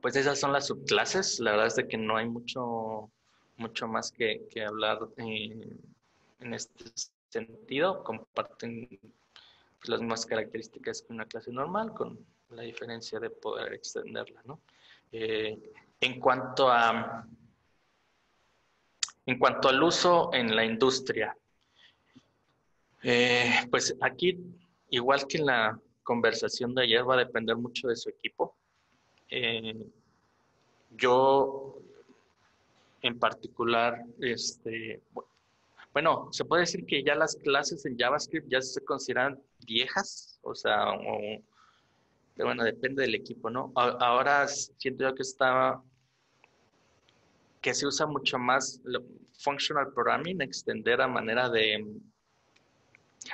pues esas son las subclases. La verdad es de que no hay mucho, mucho más que, hablar en este sentido. Comparten las mismas características que una clase normal, con la diferencia de poder extenderla. ¿no? Eh, en, cuanto a, en cuanto al uso en la industria, eh, pues aquí, igual que en la conversación de ayer, va a depender mucho de su equipo. Eh, yo, en particular, este, bueno, se puede decir que ya las clases en JavaScript ya se consideran viejas, o sea, pero bueno, depende del equipo, ¿no? Ahora siento yo que está, que se usa mucho más functional programming, extender a manera de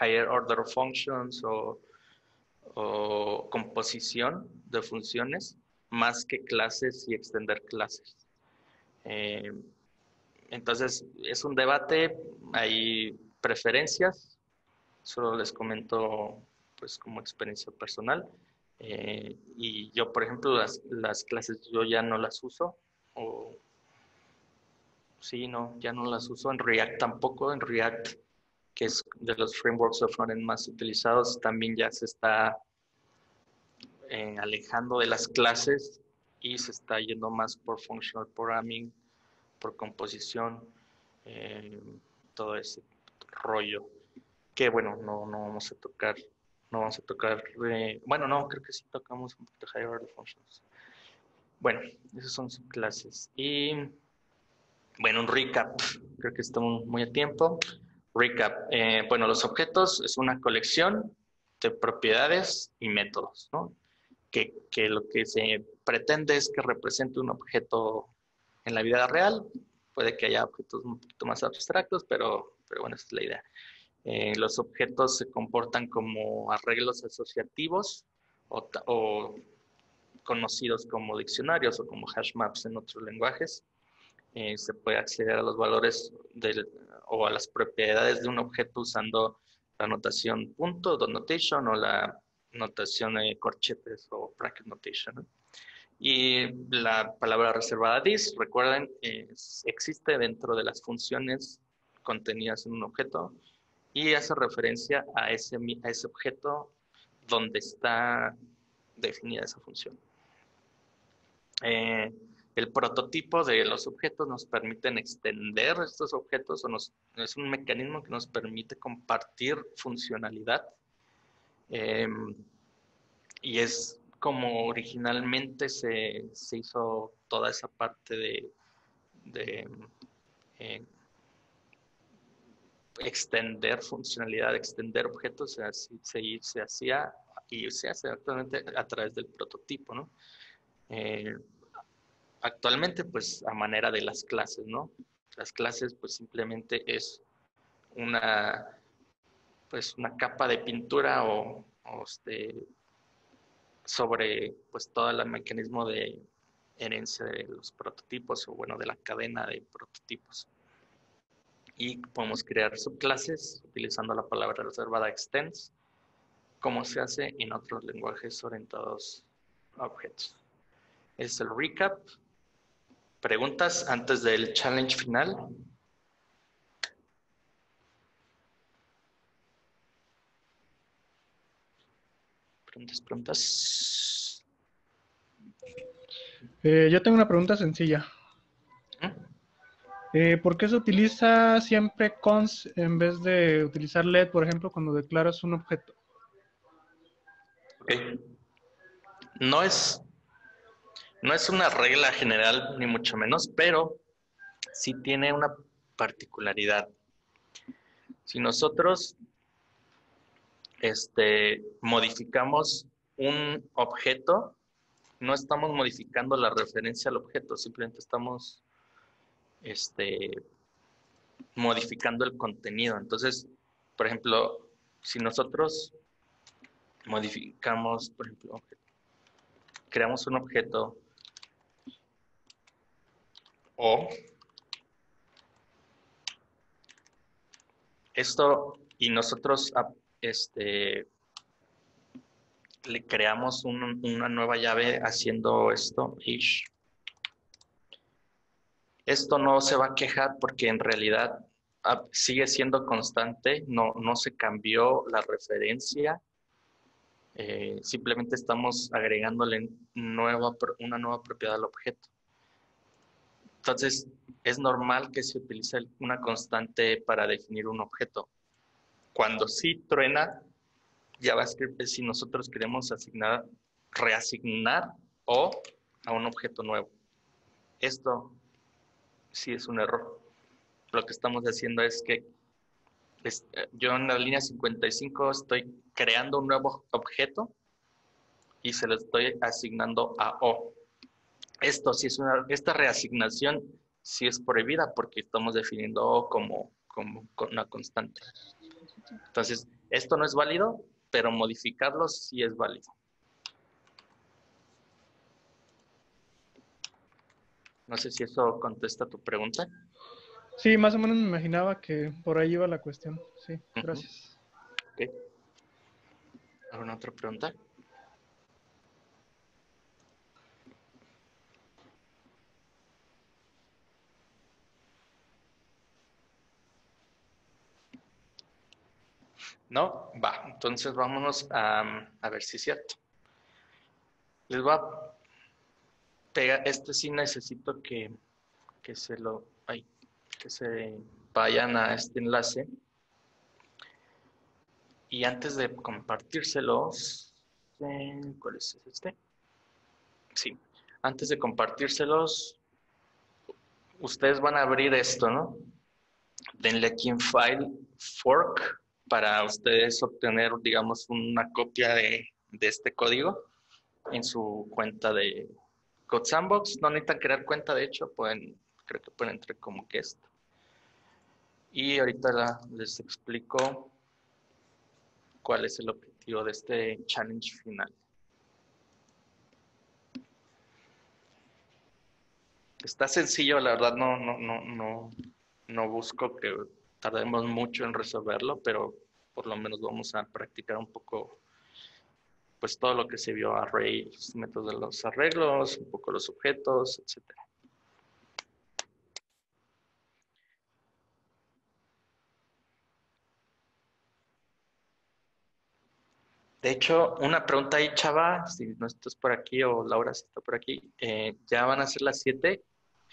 higher order functions o, composición de funciones, más que clases y extender clases. Eh, entonces, es un debate, hay preferencias, solo les comento pues como experiencia personal. Eh, y yo, por ejemplo, las, las, clases yo ya no las uso. O, sí, no, ya no las uso. En React tampoco. En React, que es de los frameworks de frontend más utilizados, también ya se está eh, alejando de las clases y se está yendo más por functional programming por composición, eh, todo ese rollo. Que bueno, no, no vamos a tocar, no vamos a tocar, eh, bueno, no, creo que sí tocamos un poquito Higher Functions. Bueno, esas son sus clases. Y bueno, un recap, creo que estamos muy a tiempo. Recap, eh, bueno, los objetos es una colección de propiedades y métodos, ¿no? Que, que, lo que se pretende es que represente un objeto en la vida real. Puede que haya objetos un poquito más abstractos, pero, pero bueno, esa es la idea. Eh, los objetos se comportan como arreglos asociativos o, conocidos como diccionarios o como hash maps en otros lenguajes. Eh, se puede acceder a los valores del, o a las propiedades de un objeto usando la notación punto, dot notation o la notación de corchetes o bracket notation. Y la palabra reservada this, recuerden, existe dentro de las funciones contenidas en un objeto y hace referencia a ese, a ese objeto donde está definida esa función. Eh, el prototipo de los objetos nos permiten extender estos objetos o nos, es un mecanismo que nos permite compartir funcionalidad eh, y es como originalmente se, hizo toda esa parte de, eh, extender funcionalidad, extender objetos, se, se, hacía y se hace actualmente a través del prototipo, ¿no? Eh, actualmente, pues, a manera de las clases, ¿no? Las clases, pues, simplemente es una, pues, una capa de pintura o, o este, sobre pues todo el mecanismo de herencia de los prototipos o bueno de la cadena de prototipos. Y podemos crear subclases utilizando la palabra reservada extends como se hace en otros lenguajes orientados a objetos. Es el recap. Preguntas antes del challenge final Preguntas, preguntas. Eh, yo tengo una pregunta sencilla. Eh, ¿Por qué se utiliza siempre cons en vez de utilizar let, por ejemplo, cuando declaras un objeto? No es, no es una regla general, ni mucho menos, pero sí tiene una particularidad. Si nosotros este, modificamos un objeto, no estamos modificando la referencia al objeto, simplemente estamos este, modificando el contenido. Entonces, por ejemplo, si nosotros modificamos, por ejemplo, creamos un objeto o esto y nosotros este, le creamos una nueva llave haciendo esto, ish. Esto no se va a quejar porque en realidad ah, sigue siendo constante, no, no se cambió la referencia, eh, simplemente estamos agregándole nueva, una nueva propiedad al objeto. Entonces, es normal que se utilice una constante para definir un objeto. Cuando sí truena, JavaScript es si nosotros queremos asignar, reasignar o a un objeto nuevo. Esto sí es un error. Lo que estamos haciendo es que yo en la línea 55 estoy creando un nuevo objeto y se lo estoy asignando a O. Esto sí es una, esta reasignación sí es prohibida porque estamos definiendo O como, como una constante. Entonces, esto no es válido, pero modificarlo sí es válido. No sé si eso contesta tu pregunta. Sí, más o menos me imaginaba que por ahí iba la cuestión. Sí, gracias. ¿Alguna otra pregunta? No, va. Entonces vámonos a, a ver si es cierto. Les voy a pegar, este sí necesito que, que se lo, ay, que se vayan a este enlace. Y antes de compartírselos, ¿cuál es este? Sí, antes de compartírselos, ustedes van a abrir esto, ¿no? Denle aquí en File, Fork, para ustedes obtener, digamos, una copia de, este código en su cuenta de Code Sandbox. No necesitan crear cuenta, de hecho, pueden, creo que pueden entrar como que esto. Y ahorita les explico cuál es el objetivo de este challenge final. Está sencillo, la verdad no, no, no, no, no busco que tardemos mucho en resolverlo, pero por lo menos vamos a practicar un poco pues todo lo que se vio array, los métodos de los arreglos, un poco los objetos, etcétera. De hecho, una pregunta ahí, Chava, si no estás por aquí o Laura si está por aquí, eh, ya van a ser las 7.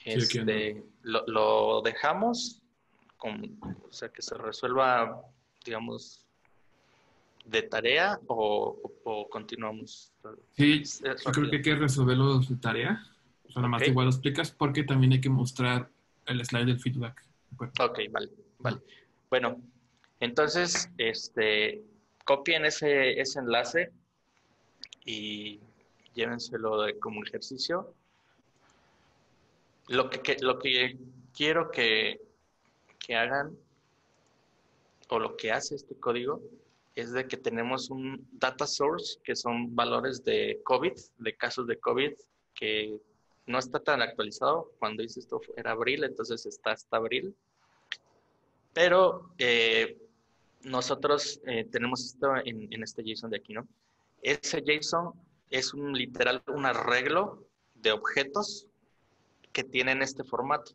Este, lo, dejamos o sea, que se resuelva, digamos, de tarea o, continuamos? Sí, yo creo que hay que resolverlo de tarea. O sea, nada más igual lo explicas porque también hay que mostrar el slide del feedback. Ok, vale, vale. Bueno, entonces, este, copien ese, ese enlace y llévenselo de, como ejercicio. Lo que, lo que quiero que, que hagan o lo que hace este código es de que tenemos un data source que son valores de COVID, de casos de COVID, que no está tan actualizado. Cuando hice esto era abril, entonces está hasta abril. Pero eh, nosotros eh, tenemos esto en, en, este JSON de aquí, ¿no? Ese JSON es un literal, un arreglo de objetos que tienen este formato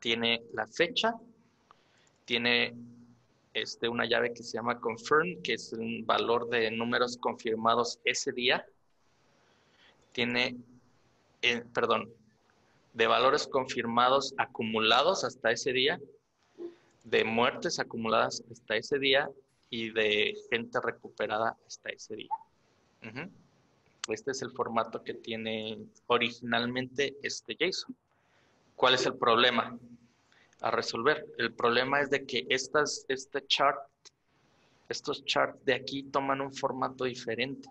tiene la fecha, tiene este, una llave que se llama confirm, que es un valor de números confirmados ese día. Tiene, eh, perdón, de valores confirmados acumulados hasta ese día, de muertes acumuladas hasta ese día y de gente recuperada hasta ese día. Este es el formato que tiene originalmente este JSON. ¿Cuál es el problema a resolver? El problema es de que estas, este chart, estos charts de aquí toman un formato diferente.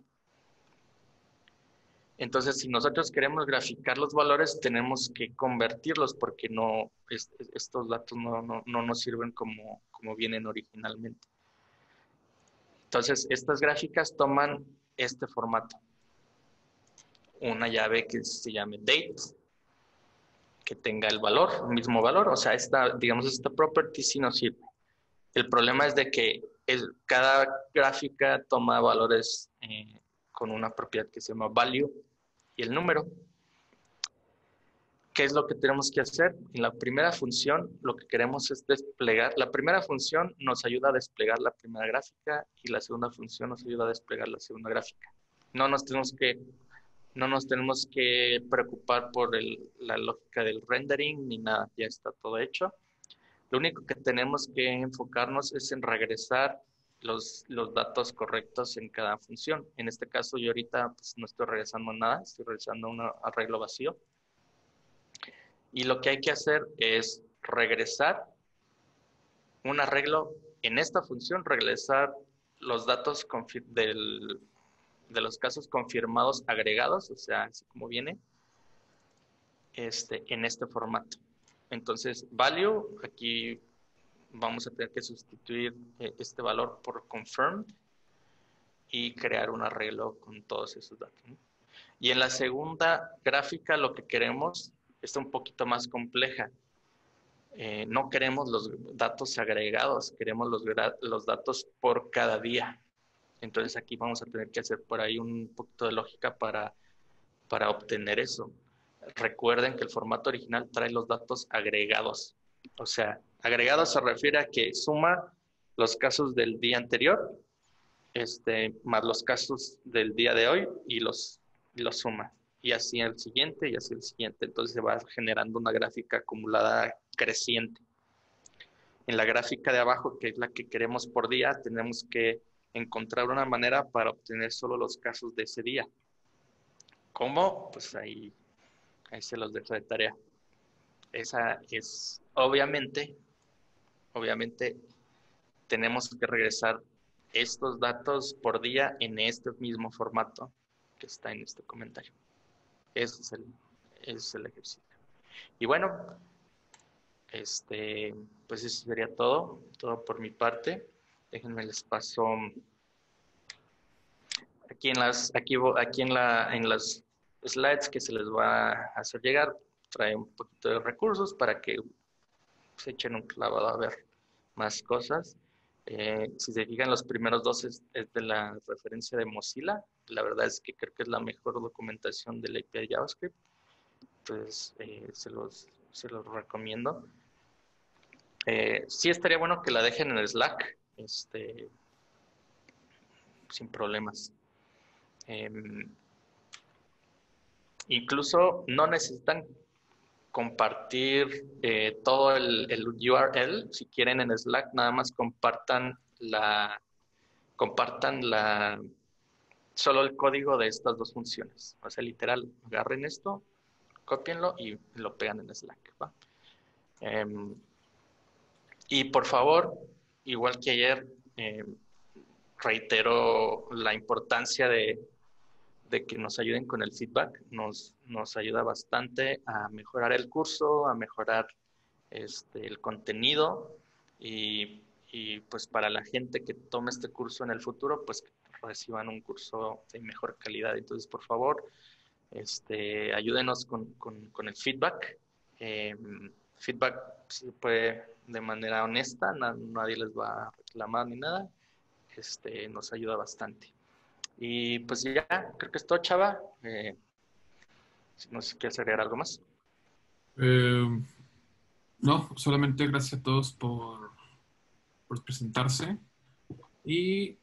Entonces, si nosotros queremos graficar los valores, tenemos que convertirlos porque no, estos datos no, nos sirven como, como vienen originalmente. Entonces, estas gráficas toman este formato. Una llave que se llame date, que tenga el valor, el mismo valor. O sea, esta, digamos, esta property sí nos sirve. El problema es de que cada gráfica toma valores eh, con una propiedad que se llama value y el número. ¿Qué es lo que tenemos que hacer? En la primera función lo que queremos es desplegar. La primera función nos ayuda a desplegar la primera gráfica y la segunda función nos ayuda a desplegar la segunda gráfica. No nos tenemos que, no nos tenemos que preocupar por la lógica del rendering ni nada, ya está todo hecho. Lo único que tenemos que enfocarnos es en regresar los, datos correctos en cada función. En este caso, yo ahorita pues, no estoy regresando nada, estoy regresando un arreglo vacío. Y lo que hay que hacer es regresar un arreglo en esta función, regresar los datos del, de los casos confirmados agregados, o sea, así como viene, este, en este formato. Entonces, value, aquí vamos a tener que sustituir eh, este valor por confirmed y crear un arreglo con todos esos datos. Y en la segunda gráfica lo que queremos es un poquito más compleja. Eh, no queremos los datos agregados, queremos los datos por cada día. Entonces aquí vamos a tener que hacer por ahí un poquito de lógica para, para obtener eso. Recuerden que el formato original trae los datos agregados. O sea, agregado se refiere a que suma los casos del día anterior, este, más los casos del día de hoy y los, los suma. Y así el siguiente y así el siguiente. Entonces se va generando una gráfica acumulada creciente. En la gráfica de abajo, que es la que queremos por día, tenemos que encontrar una manera para obtener solo los casos de ese día. ¿Cómo? Pues ahí, ahí se los dejo de tarea. Esa es, obviamente, obviamente tenemos que regresar estos datos por día en este mismo formato que está en este comentario. Ese es el, es el ejercicio. Y bueno, este, pues eso sería todo, todo por mi parte. Déjenme les paso aquí en las, aquí, aquí en la, en las slides que se les va a hacer llegar, trae un poquito de recursos para que se echen un clavado a ver más cosas. Eh, si se fijan, los primeros dos es, de la referencia de Mozilla. La verdad es que creo que es la mejor documentación del API JavaScript. Entonces, eh, se, los, se los recomiendo. Eh, sí estaría bueno que la dejen en el Slack, este, sin problemas. Em, incluso no necesitan compartir eh, todo el, URL. Si quieren en Slack, nada más compartan la, compartan la, solo el código de estas dos funciones. O sea, literal, agarren esto, copienlo y lo pegan en Slack. Em, y por favor, igual que ayer, em, reitero la importancia de que nos ayuden con el feedback. Nos, ayuda bastante a mejorar el curso, a mejorar este, el contenido y, pues para la gente que tome este curso en el futuro, pues reciban un curso de mejor calidad. Entonces, por favor, este, ayúdenos con, con, el feedback. Em, feedback puede de manera honesta, nadie les va a reclamar ni nada. Este, nos ayuda bastante. Y pues ya, creo que es todo, Chava. Eh, no sé si quieres agregar algo más. Eh, no, solamente gracias a todos por, por presentarse. Y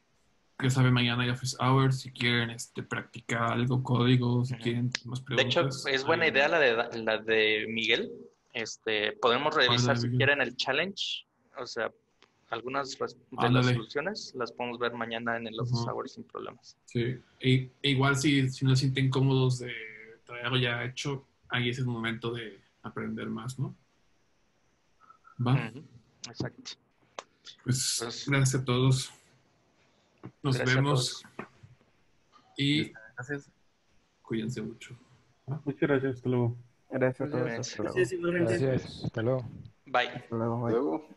ya saben, mañana hay Office Hours. Si quieren este, practicar algo, código, si quieren más preguntas. De hecho, es buena idea la de, la de Miguel. Este, podemos revisar si quieren el challenge. O sea, algunas de las soluciones las podemos ver mañana en el Office Hours sin problemas. Sí, e, e, igual si, si no se sienten cómodos de traerlo ya hecho, ahí es el momento de aprender más, ¿no? ¿Va? Exacto. Pues, pues, gracias a todos. Nos vemos. Y gracias. cuídense mucho. Muchas gracias. Hasta luego. Gracias a todos. Gracias, Hasta luego. Bye. Hasta luego. Bye.